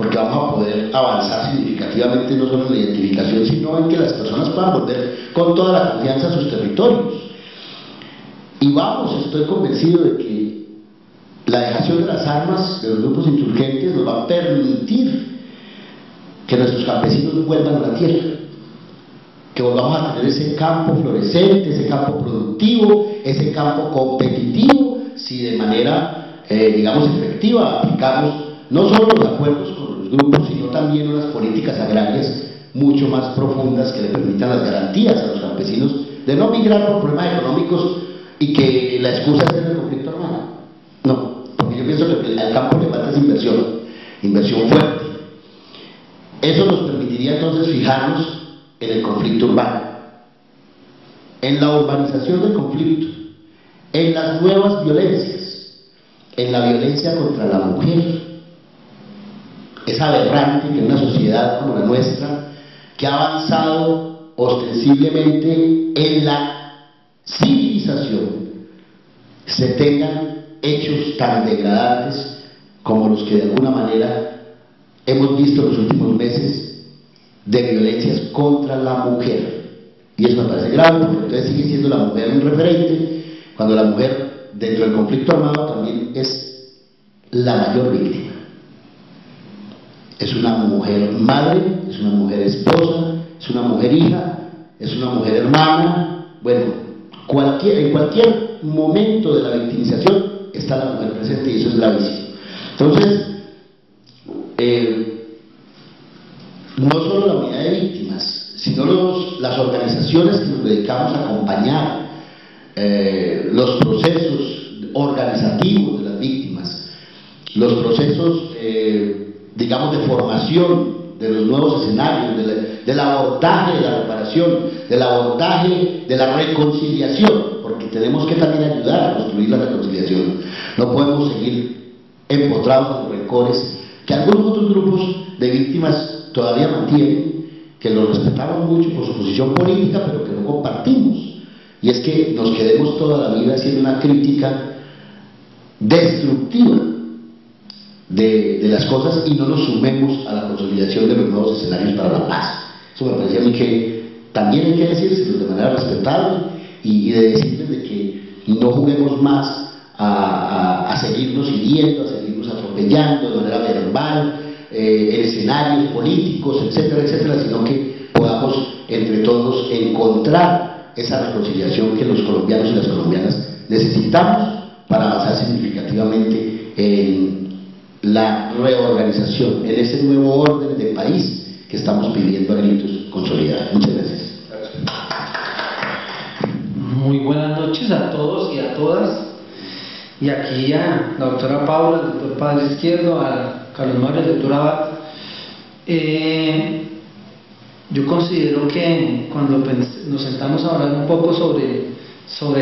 porque vamos a poder avanzar significativamente no solo en la identificación, sino en que las personas puedan volver con toda la confianza a sus territorios. Y vamos, estoy convencido de que la dejación de las armas de los grupos insurgentes nos va a permitir que nuestros campesinos vuelvan a la tierra, que volvamos a tener ese campo florescente, ese campo productivo, ese campo competitivo, si de manera, eh, digamos, efectiva aplicamos no solo los acuerdos con los grupos, sino también unas políticas agrarias mucho más profundas que le permitan las garantías a los campesinos de no migrar por problemas económicos y que la excusa sea el conflicto armado. No, porque yo pienso que el campo le falta es inversión, inversión fuerte. Eso nos permitiría entonces fijarnos en el conflicto urbano, en la urbanización del conflicto, en las nuevas violencias, en la violencia contra la mujer, es aberrante que en una sociedad como la nuestra, que ha avanzado ostensiblemente en la civilización, se tengan hechos tan degradantes como los que de alguna manera hemos visto en los últimos meses de violencias contra la mujer. Y eso me parece grave, porque entonces sigue siendo la mujer un referente, cuando la mujer dentro del conflicto armado también es la mayor víctima. Es una mujer madre, es una mujer esposa, es una mujer hija, es una mujer hermana, bueno, cualquier, en cualquier momento de la victimización está la mujer presente y eso es gravísimo. Entonces, eh, no solo la unidad de víctimas, sino los, las organizaciones que nos dedicamos a acompañar eh, los procesos organizativos de las víctimas, los procesos, eh, digamos, de formación de los nuevos escenarios, del abordaje de la reparación, del abordaje de la reconciliación, porque tenemos que también ayudar a construir la reconciliación. No podemos seguir empotrados en rencores que algunos otros grupos de víctimas todavía mantienen, que los respetamos mucho por su posición política, pero que no compartimos. Y es que nos quedemos toda la vida haciendo una crítica destructiva de, las cosas y no nos sumemos a la consolidación de los nuevos escenarios para la paz. Eso me parecía a mí que también hay que decirse de manera respetable y, de decirles de que no juguemos más a, seguirnos hiriendo, a seguirnos atropellando de manera verbal, eh, en escenarios políticos, etcétera, etcétera, sino que podamos entre todos encontrar esa reconciliación que los colombianos y las colombianas necesitamos para avanzar significativamente en la reorganización, en ese nuevo orden de país que estamos pidiendo a gritos consolidar. Muchas gracias. Muy buenas noches a todos y a todas. Y aquí a la doctora Paula, al doctor Padre Izquierdo, a Carlos Mario, el doctor Abad. Eh, yo considero que cuando nos sentamos a hablar un poco sobre,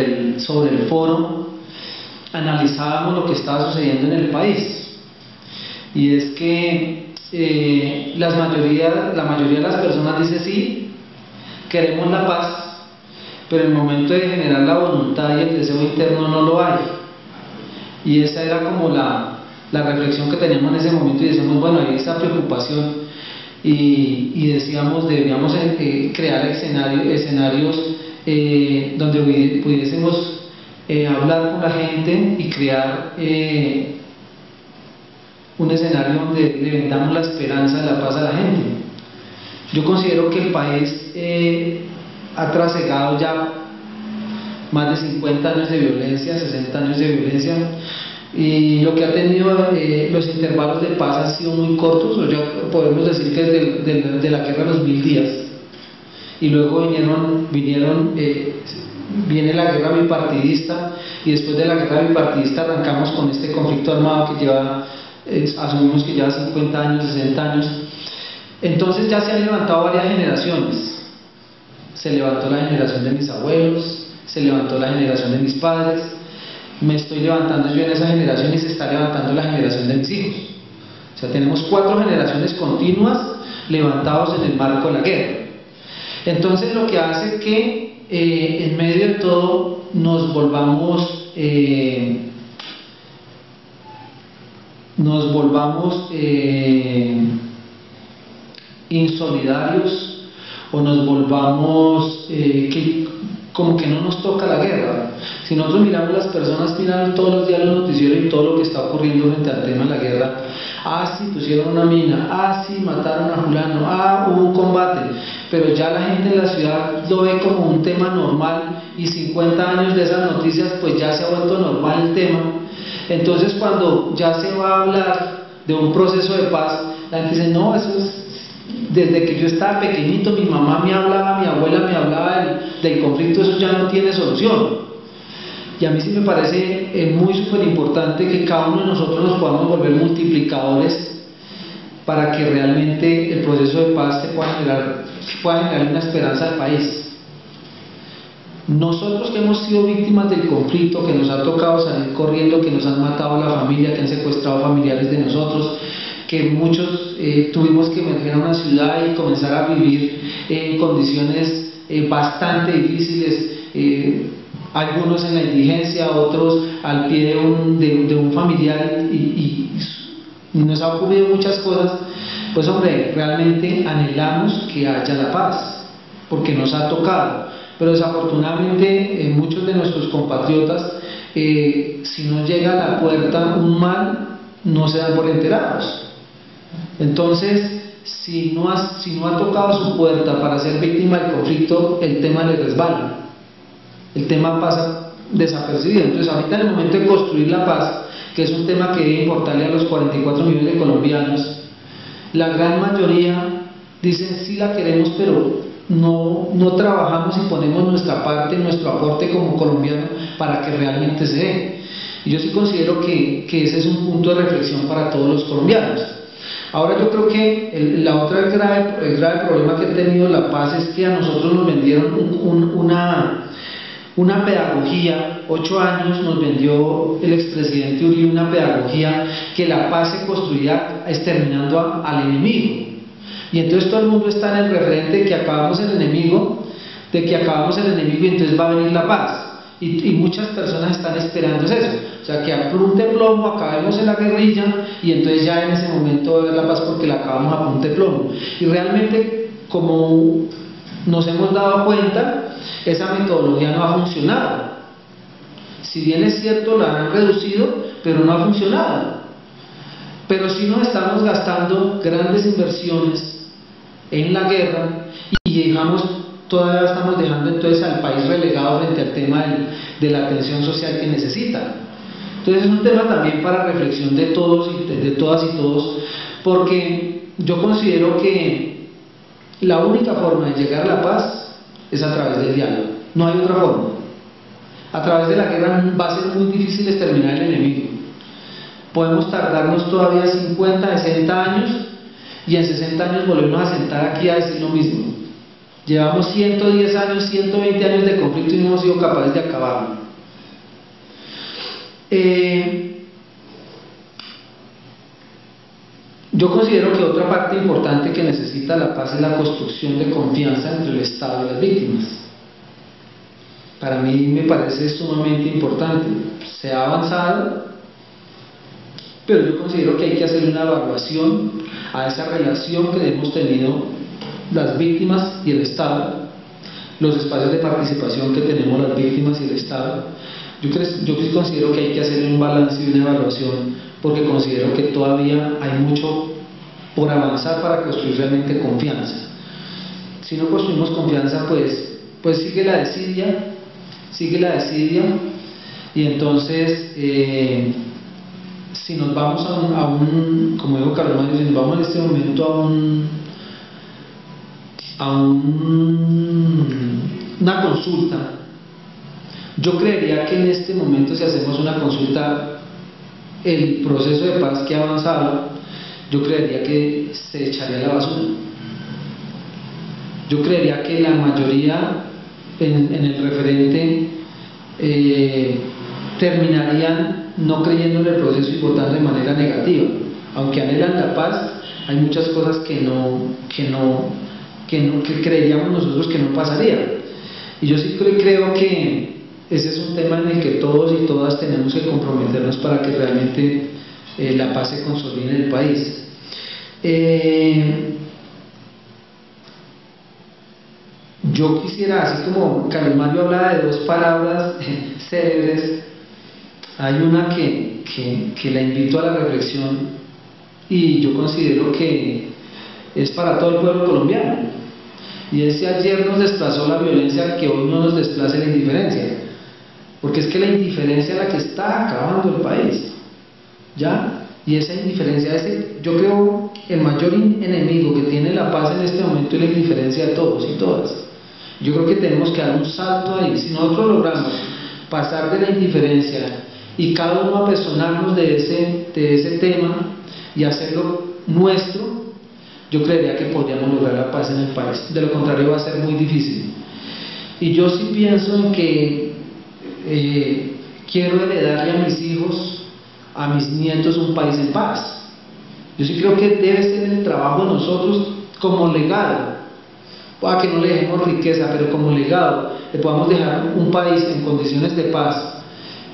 el, sobre el foro, analizábamos lo que estaba sucediendo en el país y es que eh, las mayoría, la mayoría de las personas dice sí, queremos la paz, pero en el momento de generar la voluntad y el deseo interno no lo hay. Y esa era como la, la reflexión que teníamos en ese momento y decíamos, bueno, hay esa preocupación y, y decíamos, debíamos eh, crear escenarios eh, donde pudiésemos hablar con la gente y crear un escenario donde le vendamos la esperanza de la paz a la gente. Yo considero que el país eh, ha trasegado ya más de 50 años de violencia, 60 años de violencia, y lo que ha tenido eh, los intervalos de paz han sido muy cortos, o ya podemos decir que desde de, la guerra de los mil días, y luego vinieron, vinieron eh, viene la guerra bipartidista, y después de la guerra bipartidista arrancamos con este conflicto armado que lleva asumimos que ya 50 años, 60 años, entonces ya se han levantado varias generaciones. Se levantó la generación de mis abuelos, se levantó la generación de mis padres, me estoy levantando yo en esa generación y se está levantando la generación de mis hijos. O sea, tenemos cuatro generaciones continuas levantados en el marco de la guerra. Entonces lo que hace que eh, en medio de todo nos volvamos eh, nos volvamos eh, insolidarios o nos volvamos eh, como que no nos toca la guerra. Si nosotros miramos las personas miran todos los días los noticieros y todo lo que está ocurriendo frente al tema de la guerra, ah, sí, pusieron una mina, ah, sí, mataron a fulano, ah, hubo un combate, pero ya la gente en la ciudad lo ve como un tema normal y 50 años de esas noticias pues ya se ha vuelto normal el tema entonces cuando ya se va a hablar de un proceso de paz, la gente dice, no, eso es, desde que yo estaba pequeñito, mi mamá me hablaba, mi abuela me hablaba del, conflicto, eso ya no tiene solución. Y a mí sí me parece eh, muy súper importante que cada uno de nosotros nos podamos volver multiplicadores para que realmente el proceso de paz se pueda generar, pueda generar una esperanza al país. Nosotros que hemos sido víctimas del conflicto, que nos ha tocado salir corriendo, que nos han matado la familia, que han secuestrado familiares de nosotros, que muchos eh, tuvimos que emerger a una ciudad y comenzar a vivir en condiciones eh, bastante difíciles, algunos en la indigencia, otros al pie de un, de, un familiar y, y, nos ha ocurrido muchas cosas, pues hombre, realmente anhelamos que haya la paz, porque nos ha tocado, pero desafortunadamente muchos de nuestros compatriotas eh, si no llega a la puerta un mal, no se dan por enterados. Entonces, si no, ha, si no ha tocado su puerta para ser víctima del conflicto, el tema le resbala. El tema pasa desapercibido. Entonces, ahorita en el momento de construir la paz, que es un tema que debe importarle a los 44 millones de colombianos, la gran mayoría dicen sí la queremos, pero no, no trabajamos y ponemos nuestra parte, nuestro aporte como colombiano para que realmente se dé. Yo sí considero que, que, ese es un punto de reflexión para todos los colombianos. Ahora yo creo que el, la otra grave, grave problema que ha tenido La Paz es que a nosotros nos vendieron una, una pedagogía, ocho años nos vendió el expresidente Uribe una pedagogía que la paz se construía exterminando al enemigo. Y entonces todo el mundo está en el referente de que acabamos el enemigo, de que acabamos el enemigo y entonces va a venir la paz. Y, muchas personas están esperando eso. O sea, que a punte plomo acabemos en la guerrilla y entonces ya en ese momento va a haber la paz porque la acabamos a punte plomo. Y realmente, como nos hemos dado cuenta, esa metodología no ha funcionado. Si bien es cierto, la han reducido, pero no ha funcionado. Pero sí nos estamos gastando grandes inversiones en la guerra y digamos todavía estamos dejando entonces al país relegado frente al tema de la atención social que necesita. Entonces es un tema también para reflexión de todos y de, todas y todos, porque yo considero que la única forma de llegar a la paz es a través del diálogo, no hay otra forma. A través de la guerra va a ser muy difícil exterminar el enemigo. Podemos tardarnos todavía 50, 60 años y en 60 años volvemos a sentar aquí a decir lo mismo. Llevamos 110 años, 120 años de conflicto y no hemos sido capaces de acabarlo. Eh, yo considero que otra parte importante que necesita la paz es la construcción de confianza entre el Estado y las víctimas. Para mí me parece sumamente importante. Se ha avanzado, pero yo considero que hay que hacer una evaluación a esa relación que hemos tenido las víctimas y el Estado, los espacios de participación que tenemos las víctimas y el Estado. Yo, yo considero que hay que hacer un balance y una evaluación porque considero que todavía hay mucho por avanzar para construir realmente confianza. Si no construimos confianza, pues, pues sigue la desidia, sigue la desidia y entonces... Eh, si nos vamos a un, como dijo Carlos Mario, si nos vamos en este momento a un, a una consulta, yo creería que en este momento si hacemos una consulta, el proceso de paz que ha avanzado, yo creería que se echaría a la basura. Yo creería que la mayoría en, el referente eh, terminarían no creyendo en el proceso y votando de manera negativa. Aunque anhelan la paz, hay muchas cosas que no, que no, que no que creeríamos nosotros que no pasaría. Y yo sí creo que ese es un tema en el que todos y todas tenemos que comprometernos para que realmente eh, la paz se consolide en el país. Eh, yo quisiera, así como Carlos Mario habla de dos palabras célebres, hay una que, la invito a la reflexión y yo considero que es para todo el pueblo colombiano. Y es que ayer nos desplazó la violencia, que hoy no nos desplace la indiferencia. Porque es que la indiferencia es la que está acabando el país. ¿Ya? Y esa indiferencia, ese, yo creo el mayor enemigo que tiene la paz en este momento es la indiferencia de todos y todas. Yo creo que tenemos que dar un salto ahí. Si nosotros logramos pasar de la indiferencia y cada uno apersonarnos de ese, de ese tema y hacerlo nuestro, yo creería que podríamos lograr la paz en el país. De lo contrario va a ser muy difícil. Y yo sí pienso en que eh, quiero heredarle a mis hijos, a mis nietos un país en paz. Yo sí creo que debe ser el trabajo de nosotros como legado, para que no le dejemos riqueza, pero como legado, le podamos dejar un país en condiciones de paz,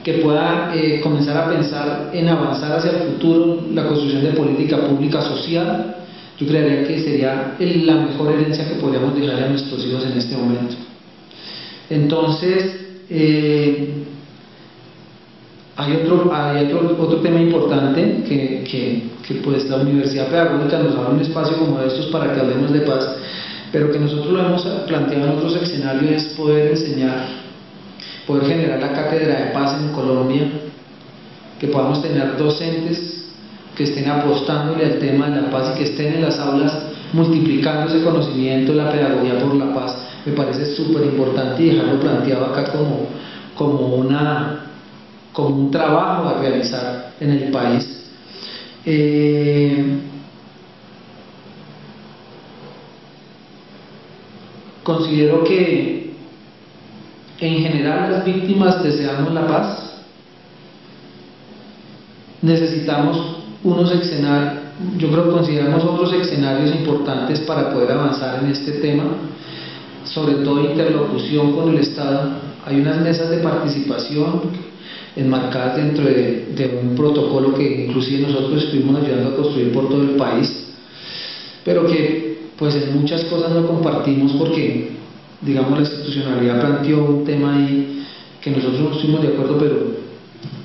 que pueda eh, comenzar a pensar en avanzar hacia el futuro, la construcción de política pública social, yo creería que sería la mejor herencia que podríamos dejar a nuestros hijos en este momento. Entonces, eh, hay otro, hay otro, otro tema importante que, que, que, pues la Universidad Pedagógica nos da un espacio como estos para que hablemos de paz, pero que nosotros lo hemos planteado en otros escenarios es poder enseñar, poder generar la cátedra de paz en Colombia, que podamos tener docentes que estén apostándole al tema de la paz y que estén en las aulas multiplicando ese conocimiento la pedagogía por la paz, me parece súper importante y dejarlo planteado acá como, como, una, como un trabajo a realizar en el país. Eh, considero que en general las víctimas deseamos la paz, necesitamos unos escenarios, yo creo que consideramos otros escenarios importantes para poder avanzar en este tema, sobre todo interlocución con el Estado. Hay unas mesas de participación enmarcadas dentro de, un protocolo que inclusive nosotros estuvimos ayudando a construir por todo el país, pero que pues en muchas cosas no compartimos porque digamos la institucionalidad planteó un tema ahí que nosotros no estuvimos de acuerdo, pero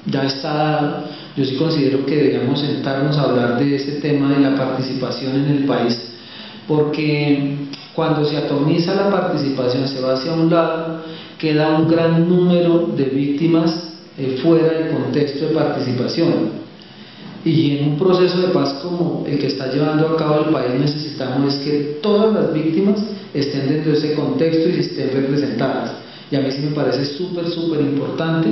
ya está yo sí considero que deberíamos sentarnos a hablar de ese tema de la participación en el país, porque cuando se atomiza la participación, se va hacia un lado, queda un gran número de víctimas eh, fuera del contexto de participación. Y en un proceso de paz como el que está llevando a cabo el país necesitamos es que todas las víctimas estén dentro de ese contexto y estén representadas. Y a mí sí me parece súper, súper importante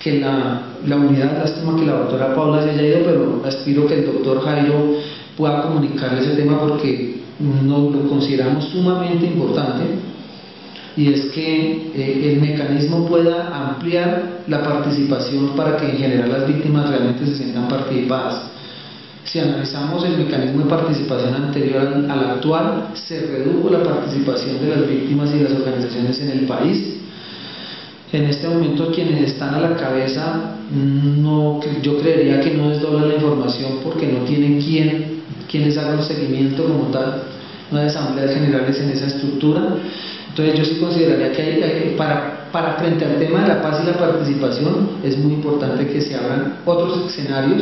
que la, la unidad, lástima que la doctora Paula se haya ido, pero aspiro que el doctor Jairo pueda comunicar ese tema porque no, lo consideramos sumamente importante y es que eh, el mecanismo pueda ampliar la participación para que en general las víctimas realmente se sientan participadas. Si analizamos el mecanismo de participación anterior al, al actual, se redujo la participación de las víctimas y las organizaciones en el país en este momento quienes están a la cabeza, no, yo creería que no desdoblan la información porque no tienen quien, quienes hagan seguimiento como tal, no hay asambleas generales en esa estructura. Entonces yo sí consideraría que hay, para, para frente al tema de la paz y la participación es muy importante que se abran otros escenarios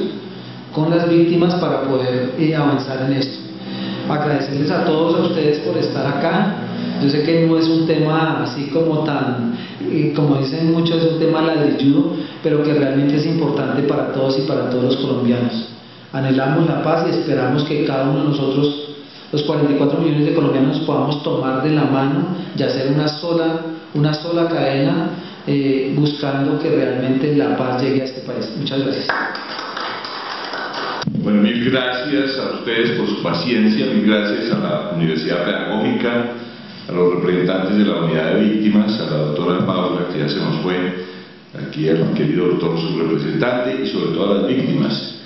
con las víctimas para poder eh, avanzar en esto. Agradecerles a todos a ustedes por estar acá. Yo sé que no es un tema así como tan, como dicen muchos, es un tema ladrilludo, pero que realmente es importante para todos y para todos los colombianos. Anhelamos la paz y esperamos que cada uno de nosotros, los 44 millones de colombianos, podamos tomar de la mano y hacer una sola, una sola cadena eh, buscando que realmente la paz llegue a este país. Muchas gracias. Bueno, mil gracias a ustedes por su paciencia, mil gracias a la Universidad Pedagógica, a los representantes de la unidad de víctimas, a la doctora Paula, que ya se nos fue, aquí al querido doctor, su representante, y sobre todo a las víctimas.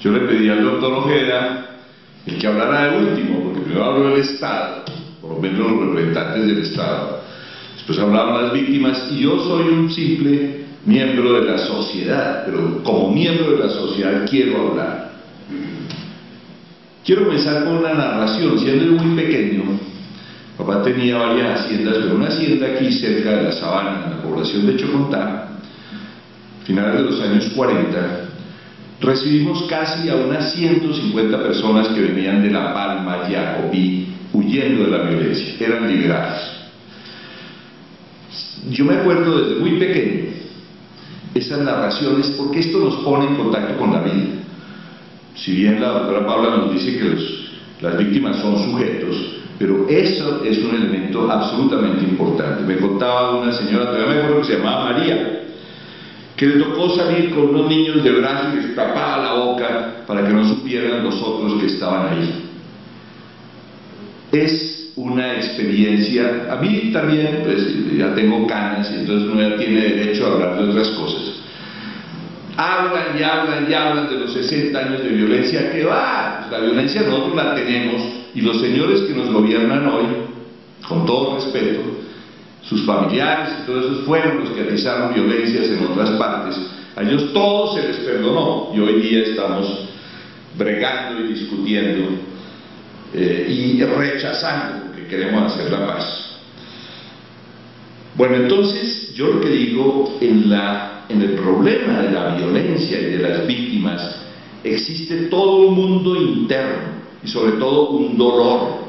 Yo le pedí al doctor Ojeda el que hablara de último, porque primero habló del Estado, por lo menos los representantes del Estado, después hablaban las víctimas, y yo soy un simple miembro de la sociedad, pero como miembro de la sociedad quiero hablar. Quiero comenzar con una narración, siendo muy pequeño, Papá tenía varias haciendas, pero una hacienda aquí cerca de la sabana, en la población de Chocontá, finales de los años 40, recibimos casi a unas 150 personas que venían de La Palma, Jacobí, huyendo de la violencia, eran liberados. Yo me acuerdo desde muy pequeño esas narraciones porque esto nos pone en contacto con la vida. Si bien la doctora Paula nos dice que las víctimas son sujetos, pero eso es un elemento absolutamente importante. Me contaba una señora, todavía me acuerdo que se llamaba María, que le tocó salir con unos niños de brazos y les tapaba la boca para que no supieran los otros que estaban ahí. Es una experiencia, a mí también, pues ya tengo canas y entonces uno ya tiene derecho a hablar de otras cosas. Hablan y hablan y hablan de los 60 años de violencia que va, La violencia nosotros la tenemos y los señores que nos gobiernan hoy, con todo respeto, sus familiares y todos esos fueron los que realizaron violencias en otras partes. A ellos todos se les perdonó y hoy día estamos bregando y discutiendo eh, y rechazando porque queremos hacer la paz. Bueno, entonces yo lo que digo en, la, en el problema de la violencia y de las víctimas existe todo un mundo interno y sobre todo un dolor.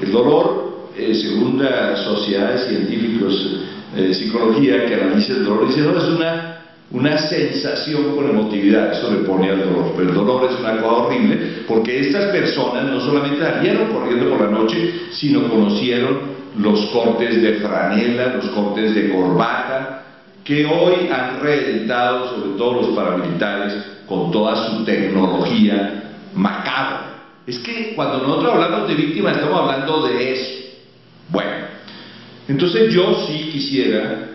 El dolor, eh, según las sociedades científicos de eh, psicología que analiza el dolor, dice, no, es una, una sensación con emotividad, eso le pone al dolor, pero el dolor es una cosa horrible porque estas personas no solamente salieron corriendo por la noche, sino conocieron los cortes de franela, los cortes de corbata, que hoy han reeditado sobre todo los paramilitares con toda su tecnología macabra. Es que cuando nosotros hablamos de víctimas estamos hablando de eso. Bueno, entonces yo sí quisiera,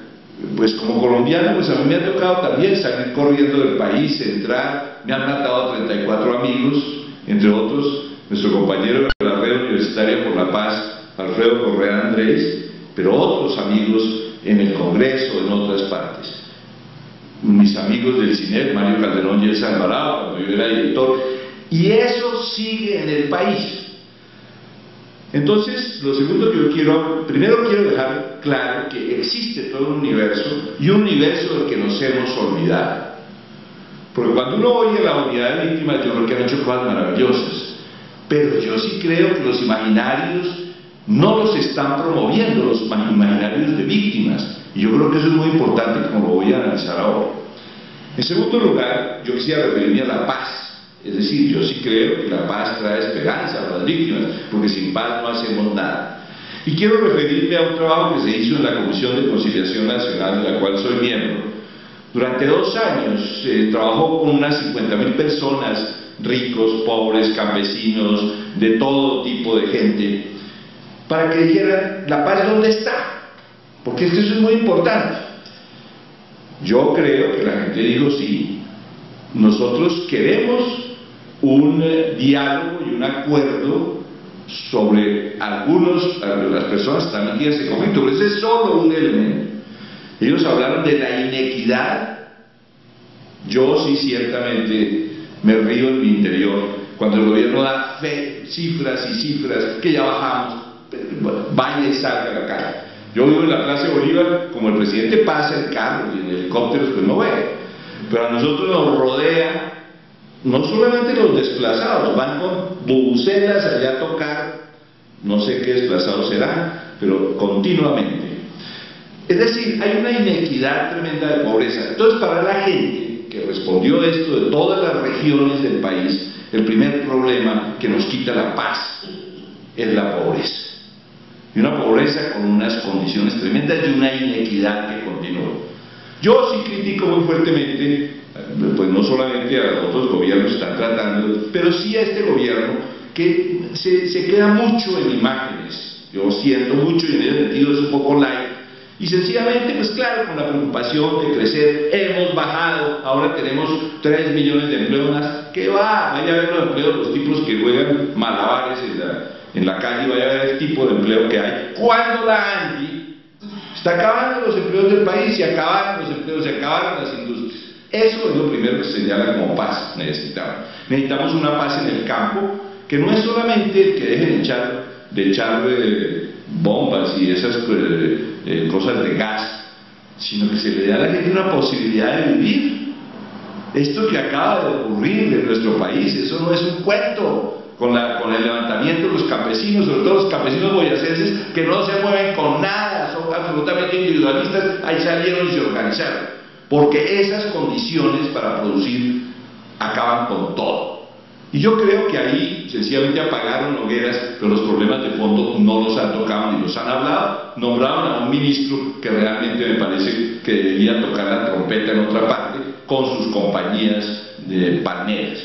pues como colombiano, pues a mí me ha tocado también salir corriendo del país, entrar, me han matado 34 amigos, entre otros nuestro compañero de la red universitaria por la paz, Alfredo Correa Andrés, pero otros amigos en el Congreso, en otras partes. Mis amigos del CINEP, Mario Calderón y El Alvarado, cuando yo era director, y eso sigue en el país. Entonces, lo segundo que yo quiero, primero quiero dejar claro que existe todo un universo y un universo del que nos hemos olvidado. Porque cuando uno oye la unidad de víctimas, yo creo que han hecho cosas maravillosas. Pero yo sí creo que los imaginarios no los están promoviendo los imaginarios de víctimas. Y yo creo que eso es muy importante como lo voy a analizar ahora. En segundo lugar, yo quisiera referirme a la paz. Es decir, yo sí creo que la paz trae esperanza a las víctimas, porque sin paz no hacemos nada. Y quiero referirme a un trabajo que se hizo en la Comisión de Conciliación Nacional, de la cual soy miembro. Durante dos años se trabajó con unas 50.000 personas, ricos, pobres, campesinos, de todo tipo de gente, para que dijeran, ¿la paz dónde está? Porque esto es muy importante. Yo creo que la gente dijo, sí, nosotros queremos un eh, diálogo y un acuerdo sobre algunos, las personas que están aquí en ese conflicto, pero ese es solo un elemento. Ellos hablaron de la inequidad. Yo sí ciertamente me río en mi interior cuando el gobierno da fe, cifras y cifras que ya bajamos, vaya y salga la calle. Yo vivo en la Plaza Bolívar, como el presidente pasa en carro y en helicópteros, pues no ve. Pero a nosotros nos rodea no solamente los desplazados, van con bucelas allá a tocar, no sé qué desplazados serán, pero continuamente. Es decir, hay una inequidad tremenda de pobreza. Entonces, para la gente que respondió esto de todas las regiones del país, el primer problema que nos quita la paz es la pobreza y una pobreza con unas condiciones tremendas y una inequidad que continúa. Yo sí critico muy fuertemente, pues no solamente a otros gobiernos están tratando, pero sí a este gobierno que se, se queda mucho en imágenes. Yo siento mucho y en ese sentido es un poco light. Y sencillamente, pues claro, con la preocupación de crecer, hemos bajado, ahora tenemos 3 millones de empleos más. ¿Qué va? Vaya a ver los empleos, los tipos que juegan malabares en la, en la calle, vaya a ver el tipo de empleo que hay. Cuando la ANDI está acabando los empleos del país, se acabaron los empleos, se acabaron las industrias. Eso es lo primero que se señala como paz necesitamos. Necesitamos una paz en el campo, que no es solamente que dejen de echar, de eh, bombas y esas eh, eh, cosas de gas, sino que se le dé a la gente una posibilidad de vivir. Esto que acaba de ocurrir en nuestro país, eso no es un cuento, con, la, con el levantamiento de los campesinos, sobre todo los campesinos boyacenses, que no se mueven con nada, son absolutamente individualistas, ahí salieron y se organizaron. Porque esas condiciones para producir acaban con todo. Y yo creo que ahí sencillamente apagaron hogueras, pero los problemas de fondo no los han tocado ni los han hablado. Nombraron a un ministro que realmente me parece que debería tocar la trompeta en otra parte con sus compañías de palmeras.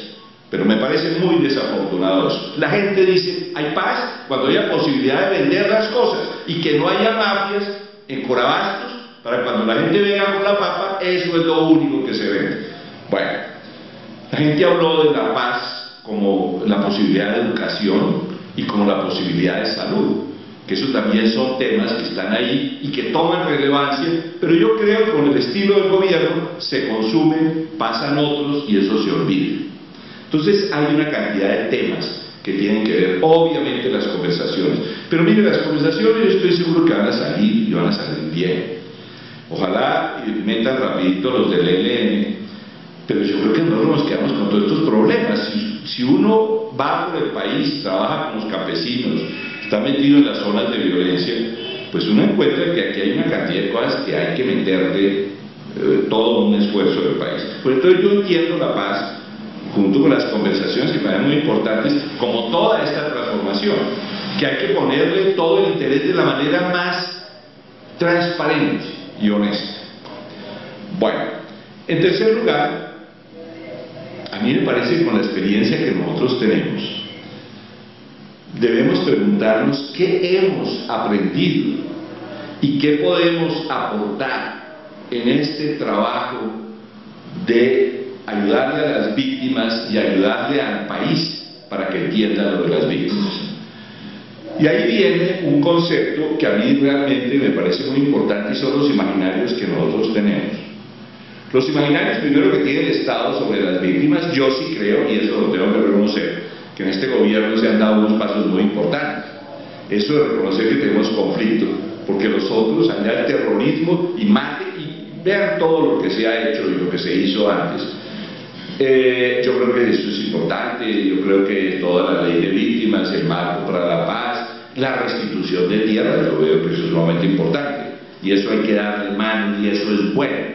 Pero me parece muy desafortunado eso. La gente dice, hay paz cuando haya posibilidad de vender las cosas y que no haya mafias en corabastos para cuando la gente venga con la papa, eso es lo único que se vende. Bueno, la gente habló de la paz como la posibilidad de educación y como la posibilidad de salud, que eso también son temas que están ahí y que toman relevancia, pero yo creo que con el estilo del gobierno se consumen, pasan otros y eso se olvida. Entonces hay una cantidad de temas que tienen que ver, obviamente, las conversaciones. Pero mire, las conversaciones yo estoy seguro que van a salir y van a salir bien. Ojalá metan rapidito los del ELN, pero yo creo que no nos quedamos con todos estos problemas. Si, uno va por el país, trabaja con los campesinos, está metido en las zonas de violencia, pues uno encuentra que aquí hay una cantidad de cosas que hay que meterle eh, todo un esfuerzo del país. Por entonces yo entiendo la paz junto con las conversaciones que me muy importantes, como toda esta transformación, que hay que ponerle todo el interés de la manera más transparente y honesta. Bueno, en tercer lugar, a mí me parece que con la experiencia que nosotros tenemos, debemos preguntarnos qué hemos aprendido y qué podemos aportar en este trabajo de ayudarle a las víctimas y ayudarle al país para que entienda lo de las víctimas. Y ahí viene un concepto que a mí realmente me parece muy importante y son los imaginarios que nosotros tenemos. Los imaginarios primero que tiene el Estado sobre las víctimas, yo sí creo, y eso lo tengo que reconocer, que en este gobierno se han dado unos pasos muy importantes. Eso de reconocer que tenemos conflicto, porque los otros, allá el terrorismo y mate y vean todo lo que se ha hecho y lo que se hizo antes, eh, yo creo que eso es importante, yo creo que toda la ley de víctimas, el marco para la paz, la restitución de tierra, yo veo que eso es sumamente importante y eso hay que darle mano y eso es bueno.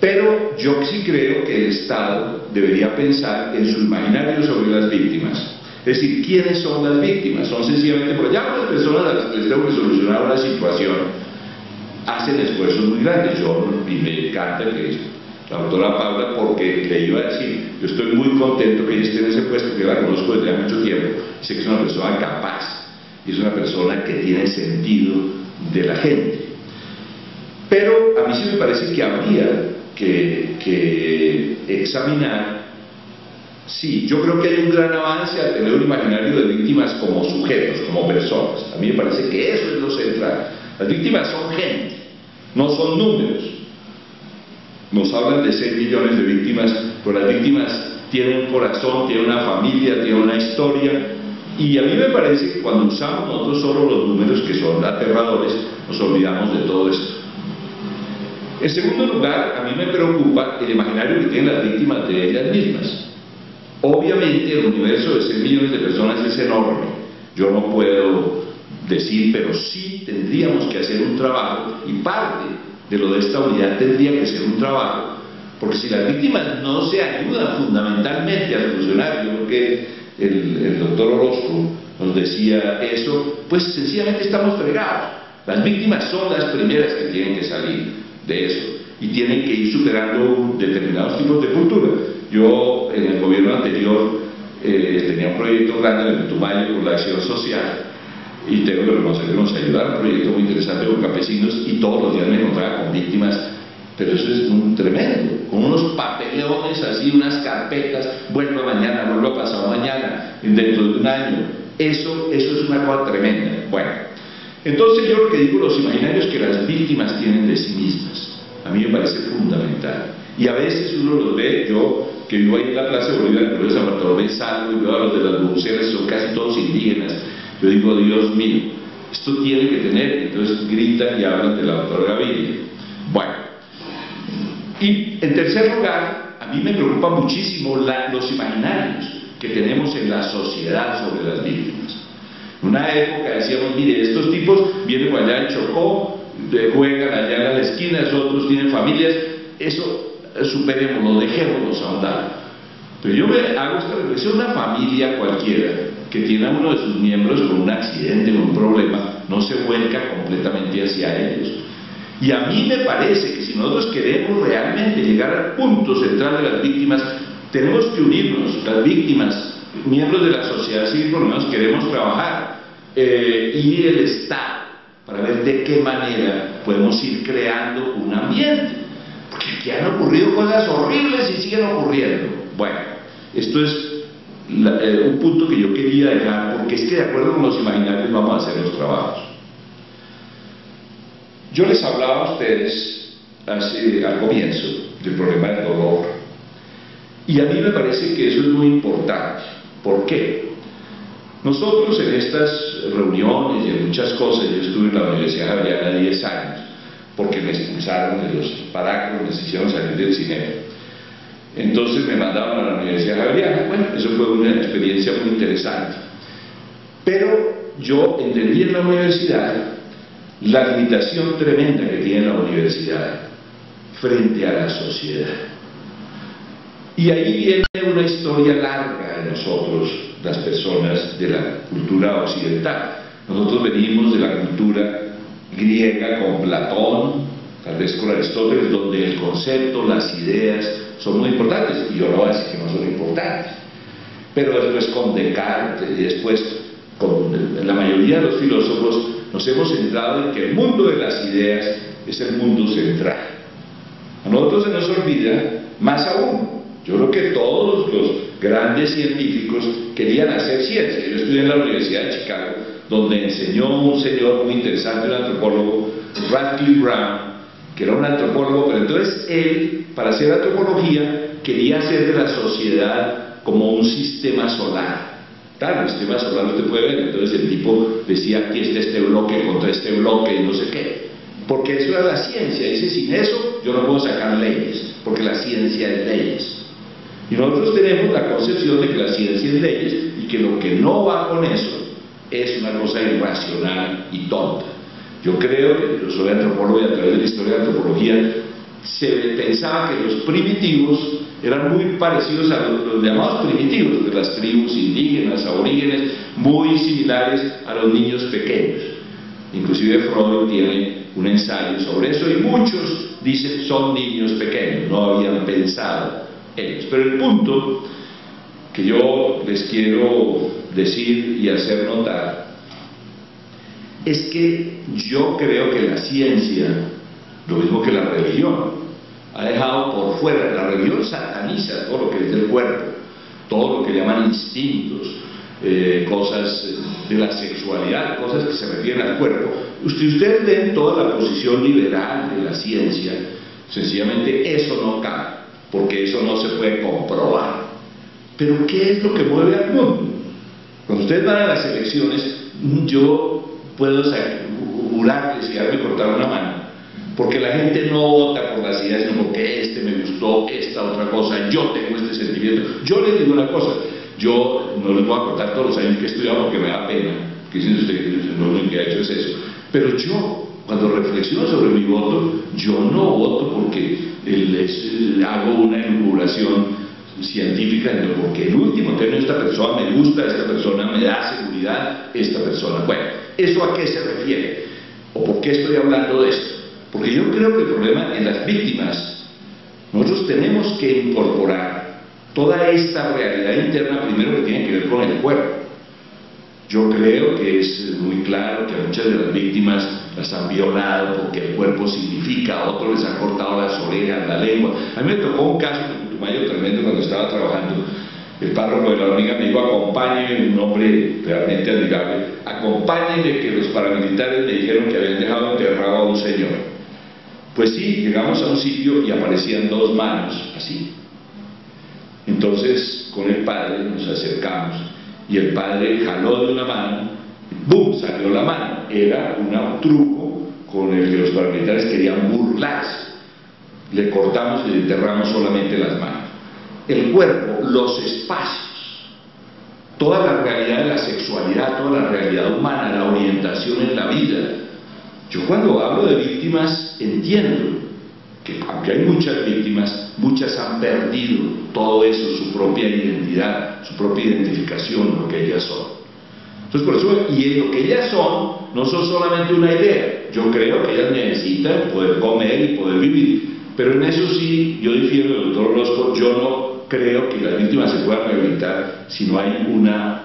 Pero yo sí creo que el Estado debería pensar en su imaginario sobre las víctimas. Es decir, ¿quiénes son las víctimas? Son sencillamente, por allá las personas a las que les tengo que solucionar una situación hacen esfuerzos muy grandes. Yo, y me encanta que la doctora Paula porque le iba a decir, yo estoy muy contento que ella esté en ese puesto, que la conozco desde hace mucho tiempo, sé que es una persona capaz y es una persona que tiene sentido de la gente. Pero a mí sí me parece que habría que, que examinar Sí, yo creo que hay un gran avance a tener un imaginario de víctimas como sujetos, como personas. A mí me parece que eso es lo central. Las víctimas son gente, no son números. Nos hablan de 6 millones de víctimas, pero las víctimas tienen un corazón, tienen una familia, tienen una historia. Y a mí me parece que cuando usamos nosotros solo los números que son aterradores, nos olvidamos de todo esto. En segundo lugar, a mí me preocupa el imaginario que tienen las víctimas de ellas mismas. Obviamente el universo de 6 millones de personas es enorme. Yo no puedo decir, pero sí tendríamos que hacer un trabajo y parte de lo de esta unidad tendría que ser un trabajo, porque si las víctimas no se ayudan fundamentalmente a solucionar, yo creo que el, doctor Orozco nos decía eso, pues sencillamente estamos fregados. Las víctimas son las primeras que tienen que salir de eso y tienen que ir superando determinados tipos de cultura. Yo en el gobierno anterior eh, tenía un proyecto grande en el Tumayo con la acción social y tengo que nos ayudaron, un proyecto muy interesante con campesinos y todos los días me encontraba con víctimas, pero eso es un tremendo, con unos papelones así, unas carpetas, vuelvo mañana, vuelvo pasado mañana, dentro de un año, eso, eso es una cosa tremenda. Bueno, entonces yo lo que digo, los imaginarios que las víctimas tienen de sí mismas, a mí me parece fundamental. Y a veces uno los ve, yo que vivo ahí en la Plaza de Bolívar, en el San Bartolomé, salgo y veo a los de las buceras, son casi todos indígenas, yo digo, Dios mío, esto tiene que tener, entonces gritan y hablan de la doctora Gaviria. Bueno, y en tercer lugar, a mí me preocupa muchísimo los imaginarios que tenemos en la sociedad sobre las víctimas. En una época decíamos, mire, estos tipos vienen allá en Chocó, juegan allá en la esquina, otros tienen familias, eso superémoslo, dejémoslo ahondar. Pero yo me hago esta reflexión, una familia cualquiera que tiene uno de sus miembros con un accidente, con un problema, no se vuelca completamente hacia ellos. Y a mí me parece que si nosotros queremos realmente llegar al punto central de las víctimas, tenemos que unirnos, las víctimas, miembros de la sociedad civil, por lo menos queremos trabajar, eh, y el Estado, para ver de qué manera podemos ir creando un ambiente. Porque aquí han ocurrido cosas horribles y siguen ocurriendo. Bueno, Esto es eh, un punto que yo quería dejar, porque es que de acuerdo con los imaginarios vamos a hacer los trabajos. Yo les hablaba a ustedes al comienzo del problema del dolor, y a mí me parece que eso es muy importante. ¿Por qué? Nosotros en estas reuniones y en muchas cosas, yo estuve en la Universidad Javeriana 10 años, porque me expulsaron de los paráculos, me hicieron salir del cine. Entonces me mandaban a la Universidad Javeriana. Bueno, eso fue una experiencia muy interesante. Pero yo entendí en la universidad la limitación tremenda que tiene la universidad frente a la sociedad. Y ahí viene una historia larga de nosotros, las personas de la cultura occidental. Nosotros venimos de la cultura griega con Platón, tal vez con Aristóteles, donde el concepto, las ideas son muy importantes, y yo no voy a decir que no son importantes, pero después con Descartes y después con la mayoría de los filósofos nos hemos centrado en que el mundo de las ideas es el mundo central. A nosotros se nos olvida más aún. Yo creo que todos los grandes científicos querían hacer ciencia. Yo estudié en la Universidad de Chicago, donde enseñó un señor muy interesante, un antropólogo, Radcliffe Brown, que era un antropólogo, pero entonces él, para hacer antropología, quería hacer de la sociedad como un sistema solar. Claro, el sistema solar usted puede ver, entonces el tipo decía aquí está este bloque contra este bloque y no sé qué. Porque eso era la ciencia, dice sin eso yo no puedo sacar leyes, porque la ciencia es leyes. Y nosotros tenemos la concepción de que la ciencia es leyes y que lo que no va con eso es una cosa irracional y tonta. Yo creo, yo soy antropólogo y a través de la historia de antropología se pensaba que los primitivos eran muy parecidos a los, llamados primitivos, de las tribus indígenas, aborígenes, muy similares a los niños pequeños. Inclusive Freud tiene un ensayo sobre eso y muchos dicen son niños pequeños, no habían pensado ellos. Pero el punto que yo les quiero decir y hacer notar es que yo creo que la ciencia, lo mismo que la religión, ha dejado por fuera, la religión sataniza todo lo que es del cuerpo, todo lo que llaman instintos, eh, cosas de la sexualidad, cosas que se refieren al cuerpo. Usted, ustedes ven toda la posición liberal de la ciencia, sencillamente eso no cabe, porque eso no se puede comprobar. Pero ¿qué es lo que mueve al mundo? Cuando ustedes van a las elecciones, yo puedo jurarles y darme cortar una mano, porque la gente no vota por las ideas, sino porque este me gustó, esta otra cosa, yo tengo este sentimiento. Yo les digo una cosa, yo no les voy a contar todos los años que he estudiado porque me da pena, que dicen usted que no lo que ha hecho es eso, pero yo cuando reflexiono sobre mi voto, yo no voto porque hago una elucubración científica, porque en último término esta persona me gusta, esta persona me da seguridad, esta persona. Bueno, ¿eso a qué se refiere? ¿O por qué estoy hablando de esto? Porque yo creo que el problema en las víctimas, nosotros tenemos que incorporar toda esta realidad interna primero que tiene que ver con el cuerpo. Yo creo que es muy claro que muchas de las víctimas las han violado porque el cuerpo significa, a otros les han cortado las orejas, la lengua. A mí me tocó un caso en Putumayo tremendo cuando estaba trabajando. El párroco de la hormiga me dijo, acompáñeme, un hombre realmente admirable, acompáñeme que los paramilitares me dijeron que habían dejado enterrado a un señor. Pues sí, llegamos a un sitio y aparecían dos manos, así. Entonces, con el padre nos acercamos y el padre jaló de una mano, ¡bum! salió la mano. Era un truco con el que los paramilitares querían burlarse. Le cortamos y le enterramos solamente las manos. El cuerpo, los espacios, toda la realidad de la sexualidad, toda la realidad humana, la orientación en la vida. Yo cuando hablo de víctimas entiendo que aunque hay muchas víctimas, muchas han perdido todo eso, su propia identidad, su propia identificación, lo que ellas son. Entonces, por eso, y lo que ellas son, no son solamente una idea. Yo creo que ellas necesitan poder comer y poder vivir. Pero en eso sí, yo difiero del doctor Orozco, yo no creo que las víctimas se puedan rehabilitar si no hay una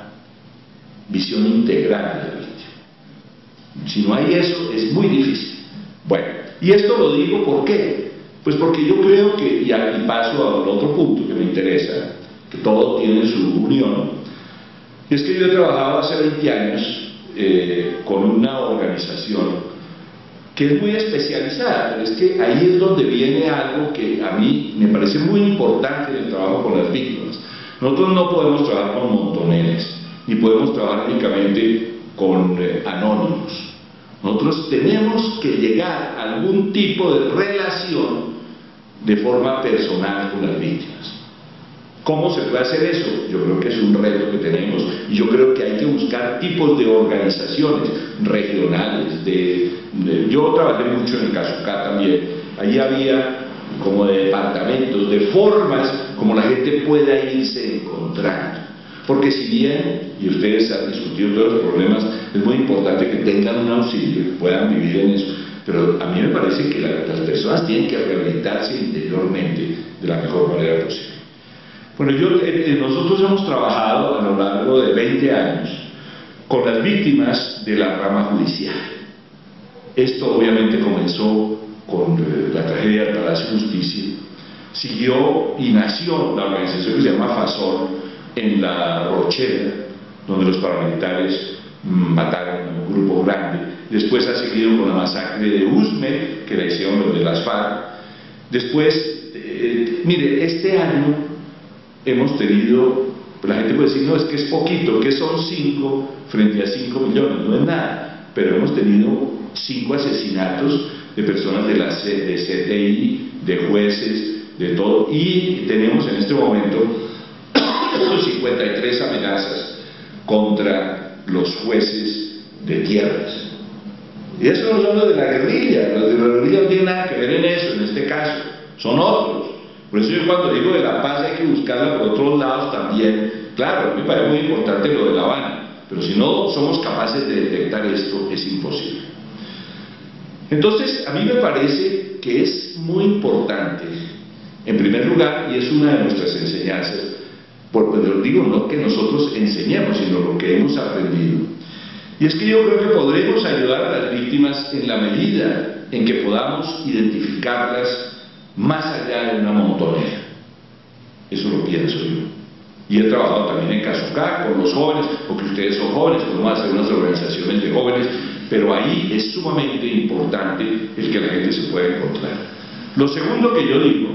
visión integral de la víctima. Si no hay eso, es muy difícil. Bueno, y esto lo digo ¿por qué? Pues porque yo creo que, y aquí paso al otro punto que me interesa, que todo tiene su unión. Es que yo he trabajado hace 20 años eh, con una organización que es muy especializada, pero es que ahí es donde viene algo que a mí me parece muy importante en el trabajo con las víctimas. Nosotros no podemos trabajar con montoneros, ni podemos trabajar únicamente con eh, anónimos. Nosotros tenemos que llegar a algún tipo de relación de forma personal con las víctimas. ¿Cómo se puede hacer eso? Yo creo que es un reto que tenemos y yo creo que hay que buscar tipos de organizaciones regionales. Yo trabajé mucho en el Casucá también. Allí había como de departamentos, de formas como la gente pueda irse encontrando. Porque si bien, y ustedes han discutido todos los problemas, es muy importante que tengan un auxilio, que puedan vivir en eso. Pero a mí me parece que las personas tienen que rehabilitarse interiormente de la mejor manera posible. Bueno, yo, eh, eh, nosotros hemos trabajado a lo largo de 20 años con las víctimas de la rama judicial. Esto obviamente comenzó con eh, la tragedia de Palacio Justicia, siguió y nació la organización que se llama FASOL en la Rochela, donde los paramilitares mataron a un grupo grande. Después ha seguido con la masacre de Usme, que la hicieron los de las FARC. Después, mire, este año hemos tenido, la gente puede decir, no, es que es poquito, que son 5 frente a 5 millones, no es nada, pero hemos tenido 5 asesinatos de personas de, la, de CTI, de jueces, de todo, y tenemos en este momento 53 amenazas contra los jueces de tierras. Y eso no son los de la guerrilla, los de la guerrilla no tienen nada que ver en eso, en este caso, son otros. Por eso yo cuando digo de la paz hay que buscarla por otros lados también. Claro, me parece muy importante lo de La Habana, pero si no somos capaces de detectar esto, es imposible. Entonces, a mí me parece que es muy importante, en primer lugar, y es una de nuestras enseñanzas, porque digo no que nosotros enseñemos, sino lo que hemos aprendido. Y es que yo creo que podremos ayudar a las víctimas en la medida en que podamos identificarlas más allá de una montonera. Eso lo pienso yo. Y he trabajado también en Casucá con los jóvenes, porque ustedes son jóvenes, podemos hacer unas organizaciones de jóvenes, pero ahí es sumamente importante el que la gente se pueda encontrar. Lo segundo que yo digo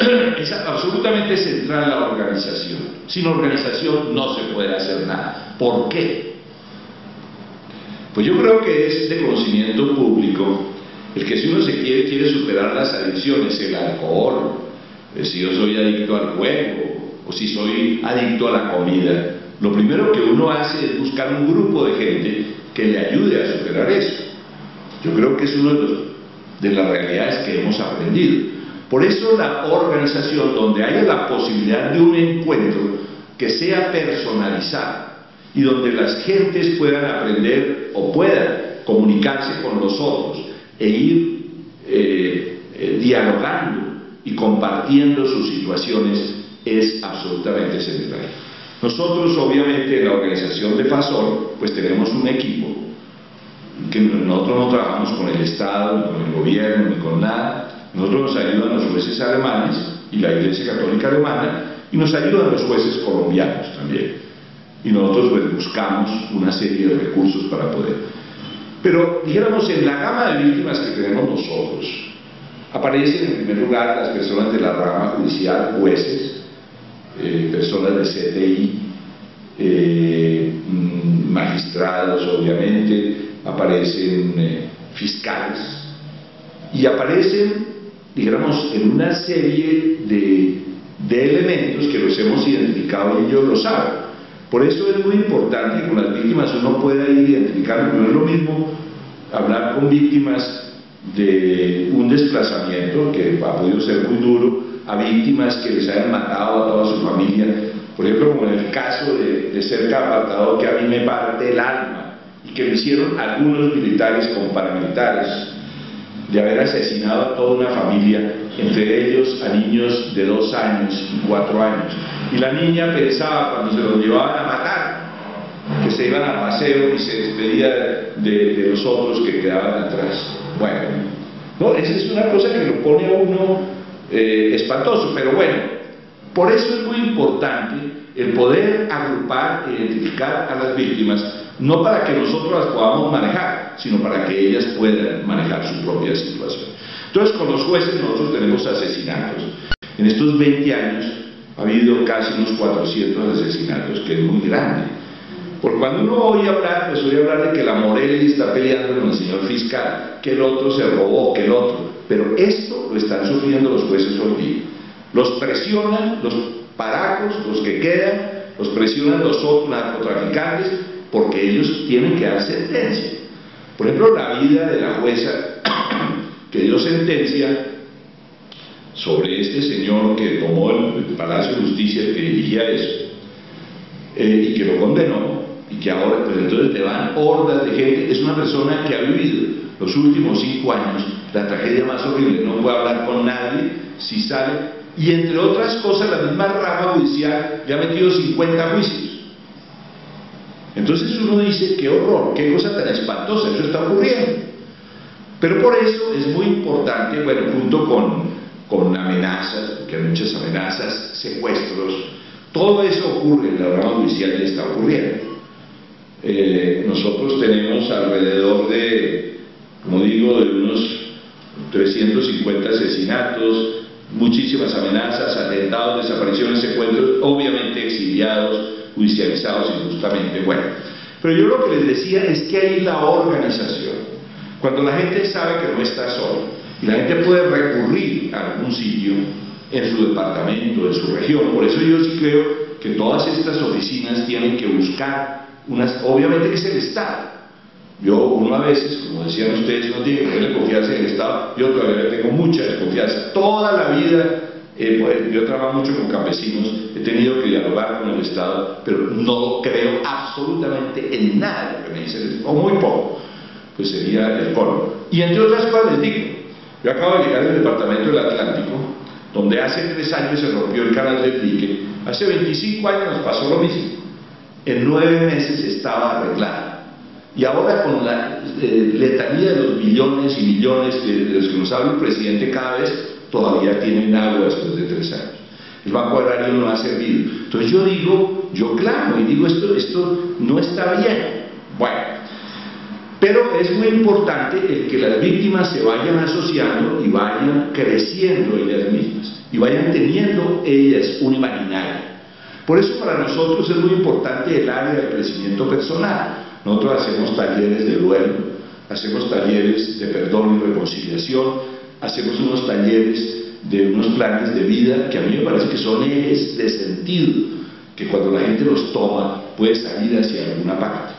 es absolutamente central la organización. Sin organización no se puede hacer nada. ¿Por qué? Pues yo creo que es de conocimiento público el que si uno se quiere, quiere superar las adicciones, el alcohol, eh, si yo soy adicto al juego, o si soy adicto a la comida, lo primero que uno hace es buscar un grupo de gente que le ayude a superar eso. Yo creo que es una de, de las realidades que hemos aprendido. Por eso la organización donde haya la posibilidad de un encuentro que sea personalizado y donde las gentes puedan aprender o puedan comunicarse con los otros e ir eh, eh, dialogando y compartiendo sus situaciones es absolutamente central. Nosotros obviamente en la organización de FASOL pues tenemos un equipo que nosotros no trabajamos con el Estado, ni con el gobierno, ni con nada. Nosotros nos ayudan los jueces alemanes y la Iglesia Católica Alemana y nos ayudan los jueces colombianos también. Y nosotros pues, buscamos una serie de recursos para poder pero, dijéramos, en la gama de víctimas que tenemos nosotros, aparecen en primer lugar las personas de la rama judicial, jueces, eh, personas de CTI, eh, mm, magistrados, obviamente, aparecen eh, fiscales, y aparecen, dijéramos, en una serie de, de elementos que los hemos identificado y ellos lo saben. Por eso es muy importante que con las víctimas uno pueda ir identificando, no es lo mismo hablar con víctimas de un desplazamiento que ha podido ser muy duro, a víctimas que les hayan matado a toda su familia, por ejemplo como en el caso de, de ser capatado que a mí me parte el alma y que lo hicieron algunos militares con paramilitares, de haber asesinado a toda una familia, entre ellos a niños de dos años y cuatro años y la niña pensaba cuando se los llevaban a matar, que se iban a paseo y se despedía de, los otros que quedaban atrás. Bueno, no, esa es una cosa que lo pone a uno eh, espantoso, pero bueno, Por eso es muy importante el poder agrupar e identificar a las víctimas, no para que nosotros las podamos manejar, sino para que ellas puedan manejar su propia situación. Entonces, con los jueces nosotros tenemos asesinatos. En estos 20 años ha habido casi unos 400 asesinatos, que es muy grande. Porque cuando uno oye hablar, pues oye hablar de que la Morelli está peleando con el señor fiscal, que el otro se robó, que el otro. Pero esto lo están sufriendo los jueces hoy. Los presionan los paracos, los que quedan, los presionan los narcotraficantes, porque ellos tienen que dar sentencia. Por ejemplo, la vida de la jueza que dio sentencia sobre este señor que tomó el, Palacio de Justicia, que dirigía eso, eh, y que lo condenó, y que ahora, pues entonces te van hordas de gente, es una persona que ha vivido los últimos cinco años la tragedia más horrible, no puede hablar con nadie, si sale, y entre otras cosas la misma rama judicial le ha metido 50 juicios. Entonces uno dice, qué horror, qué cosa tan espantosa, eso está ocurriendo. Pero por eso es muy importante, bueno, junto con, con amenazas, porque hay muchas amenazas, secuestros, todo eso ocurre en la rama judicial y está ocurriendo. Eh, nosotros tenemos alrededor de, como digo, de unos 350 asesinatos, muchísimas amenazas, atentados, desapariciones, secuestros, obviamente exiliados, judicializados injustamente. Bueno, pero yo lo que les decía es que hay la organización. Cuando la gente sabe que no está sola y la gente puede recurrir a algún sitio en su departamento, en su región, por eso yo sí creo que todas estas oficinas tienen que buscar unas, obviamente que es el Estado, yo, uno a veces, como decían ustedes, no tiene que tener confianza en el Estado, yo todavía tengo mucha desconfianza. Toda la vida, eh, pues, yo trabajo mucho con campesinos, he tenido que dialogar con el Estado, pero no creo absolutamente en nada de lo que me dicen, o muy poco, pues sería el colmo. Y entre otras cosas les digo, yo acabo de llegar del Departamento del Atlántico, donde hace tres años se rompió el canal del dique, hace 25 años nos pasó lo mismo, en nueve meses estaba arreglado. Y ahora con la eh, letanía de los millones y millones de, los que nos habla el presidente cada vez, todavía tienen agua después de tres años. El Banco Agrario no ha servido. Entonces yo digo, yo clamo y digo, esto, esto no está bien. Bueno, pero es muy importante el que las víctimas se vayan asociando y vayan creciendo ellas mismas y vayan teniendo ellas un imaginario. Por eso para nosotros es muy importante el área del crecimiento personal. Nosotros hacemos talleres de duelo, hacemos talleres de perdón y reconciliación, hacemos unos talleres de unos planes de vida que a mí me parece que son ejes de sentido, que cuando la gente los toma puede salir hacia alguna parte.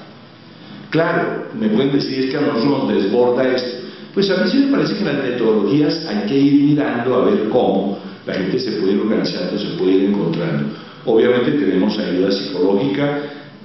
Claro, me pueden decir que a nosotros nos desborda esto. Pues a mí sí me parece que las metodologías hay que ir mirando a ver cómo la gente se puede ir organizando, se puede ir encontrando. Obviamente tenemos ayuda psicológica,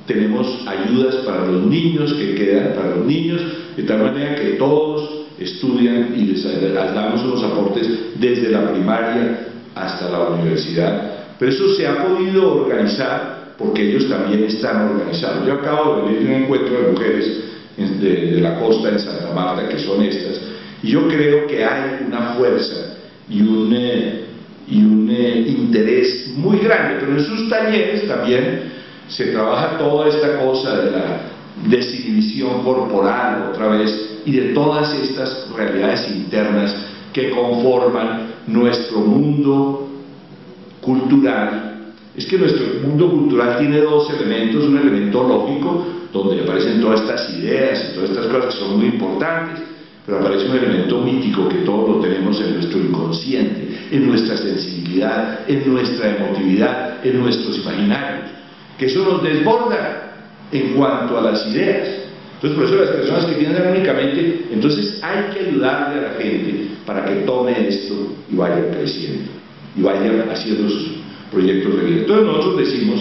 tenemos ayudas para los niños que quedan, para los niños, de tal manera que todos estudian y les damos unos aportes desde la primaria hasta la universidad. Pero eso se ha podido organizar porque ellos también están organizados. Yo acabo de venir de un encuentro de mujeres de, la costa en Santa Marta, que son estas, y yo creo que hay una fuerza y un, eh, y un eh, interés muy grande, pero en sus talleres también se trabaja toda esta cosa de la desinhibición corporal otra vez y de todas estas realidades internas que conforman nuestro mundo cultural. Es que nuestro mundo cultural tiene dos elementos, un elemento lógico, donde aparecen todas estas ideas y todas estas cosas que son muy importantes, pero aparece un elemento mítico que todos lo tenemos en nuestro inconsciente, en nuestra sensibilidad, en nuestra emotividad, en nuestros imaginarios que eso nos desborda en cuanto a las ideas. Entonces, por eso las personas que piensan únicamente, entonces hay que ayudarle a la gente para que tome esto y vaya creciendo y vaya haciendo sus proyectos de vida. Entonces nosotros decimos,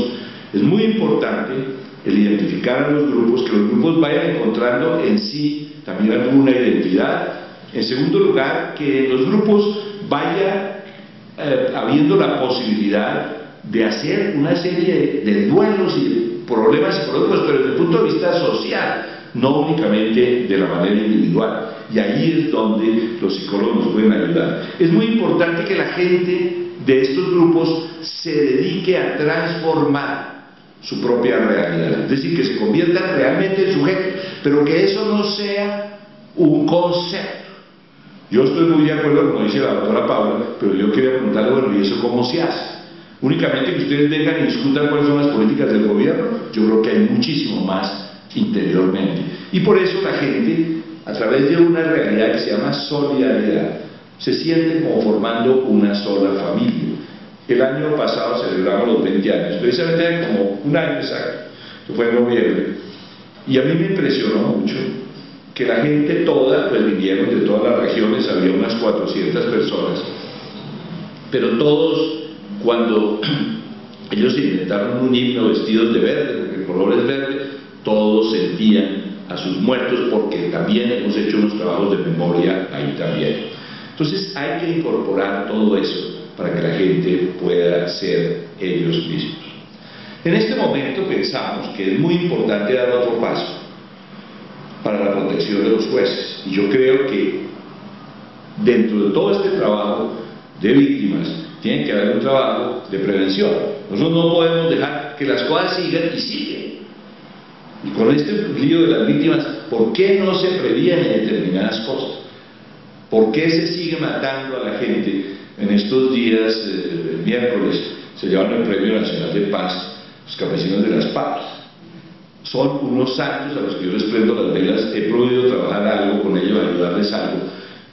es muy importante el identificar a los grupos, que los grupos vayan encontrando en sí también alguna identidad. En segundo lugar, que los grupos vaya eh, habiendo la posibilidad de hacer una serie de duelos y problemas psicológicos, pero desde el punto de vista social, no únicamente de la manera individual. Y ahí es donde los psicólogos pueden ayudar. Es muy importante que la gente de estos grupos se dedique a transformar su propia realidad, es decir, que se conviertan realmente en sujetos, pero que eso no sea un concepto. Yo estoy muy de acuerdo, como dice la doctora Paula, pero yo quería preguntarle, bueno, ¿y eso cómo se hace? Únicamente que ustedes vengan y discutan cuáles son las políticas del gobierno, yo creo que hay muchísimo más interiormente. Y por eso la gente, a través de una realidad que se llama solidaridad, se siente como formando una sola familia. El año pasado celebramos los 20 años, precisamente como un año exacto, que fue en noviembre, y a mí me impresionó mucho que la gente toda, pues vinieron de todas las regiones, había unas 400 personas, pero todos cuando ellos inventaron un himno vestidos de verde, porque el color es verde, todos sentían a sus muertos porque también hemos hecho unos trabajos de memoria ahí también. Entonces hay que incorporar todo eso para que la gente pueda ser ellos mismos. En este momento pensamos que es muy importante dar otro paso para la protección de los jueces. Y yo creo que dentro de todo este trabajo de víctimas tiene que haber un trabajo de prevención. Nosotros no podemos dejar que las cosas sigan y siguen. Con este lío de las víctimas, ¿por qué no se previene determinadas cosas? ¿Por qué se sigue matando a la gente? En estos días, eh, miércoles, se llevaron el Premio Nacional de Paz los campesinos de las Paz. Son unos santos a los que yo les prendo las velas, he podido trabajar algo con ellos, ayudarles algo.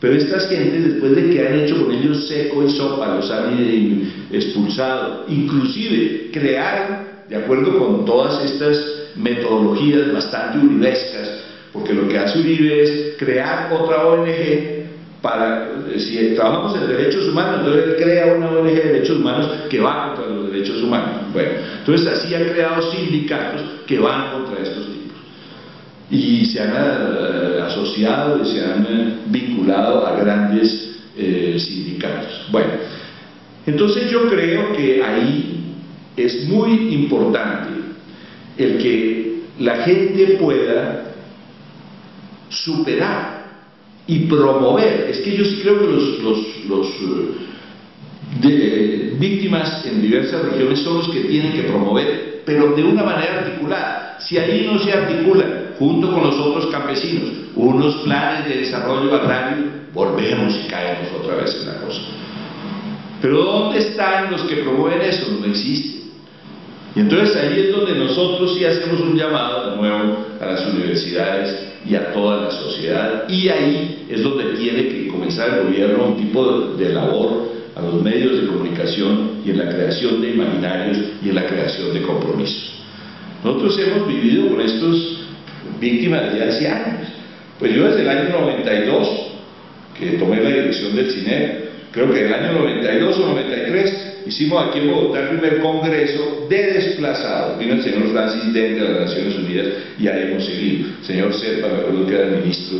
Pero estas gentes, después de que han hecho con ellos seco y sopa, los han expulsado, inclusive crearon, de acuerdo con todas estas metodologías bastante uribescas, porque lo que hace Uribe es crear otra ONG para, si trabajamos en derechos humanos, entonces él crea una ONG de derechos humanos que va contra los derechos humanos. Bueno, entonces así ha creado sindicatos que van contra estos tipos. Y se han eh, asociado y se han eh, vinculado a grandes eh, sindicatos. Bueno, entonces yo creo que ahí es muy importante el que la gente pueda superar y promover. Es que yo sí creo que los, eh, eh, víctimas en diversas regiones son los que tienen que promover, pero de una manera articulada. Si ahí no se articula junto con los otros campesinos unos planes de desarrollo agrario, volvemos y caemos otra vez en la cosa. Pero ¿dónde están los que promueven eso? No existe. Y entonces ahí es donde nosotros sí hacemos un llamado de nuevo a las universidades y a toda la sociedad. Y ahí es donde tiene que comenzar el gobierno un tipo de, labor a los medios de comunicación y en la creación de imaginarios y en la creación de compromisos. Nosotros hemos vivido con estos víctimas hace años. Pues yo desde el año 92, que tomé la dirección del CINE, creo que el año 92 o 93, hicimos aquí en Bogotá el primer congreso de desplazados. Vino el señor Francis Dent de las Naciones Unidas y ahí hemos seguido. Señor Serpa, me acuerdo que era el ministro,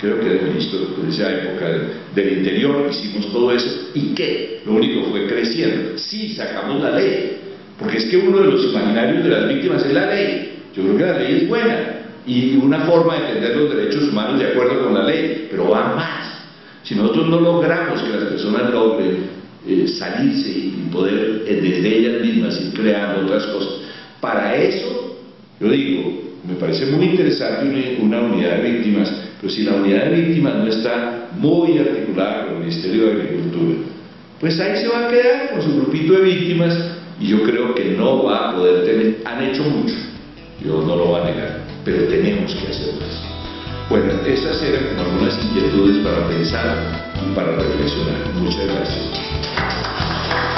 creo que era el ministro de esa época del Interior, hicimos todo eso. ¿Y qué? Lo único fue creciendo. Sí, sacamos la ley, porque es que uno de los imaginarios de las víctimas es la ley. Yo creo que la ley es buena y una forma de entender los derechos humanos de acuerdo con la ley, pero va más. Si nosotros no logramos que las personas logren eh, salirse y poder eh, desde ellas mismas ir creando otras cosas. Para eso, yo digo, me parece muy interesante una, unidad de víctimas, pero si la unidad de víctimas no está muy articulada con el Ministerio de Agricultura, pues ahí se va a quedar con su grupito de víctimas y yo creo que no va a poder tener, han hecho mucho, yo no lo voy a negar, pero tenemos que hacer más. Bueno, esas eran algunas inquietudes para pensar y para reflexionar. Muchas gracias. いいね。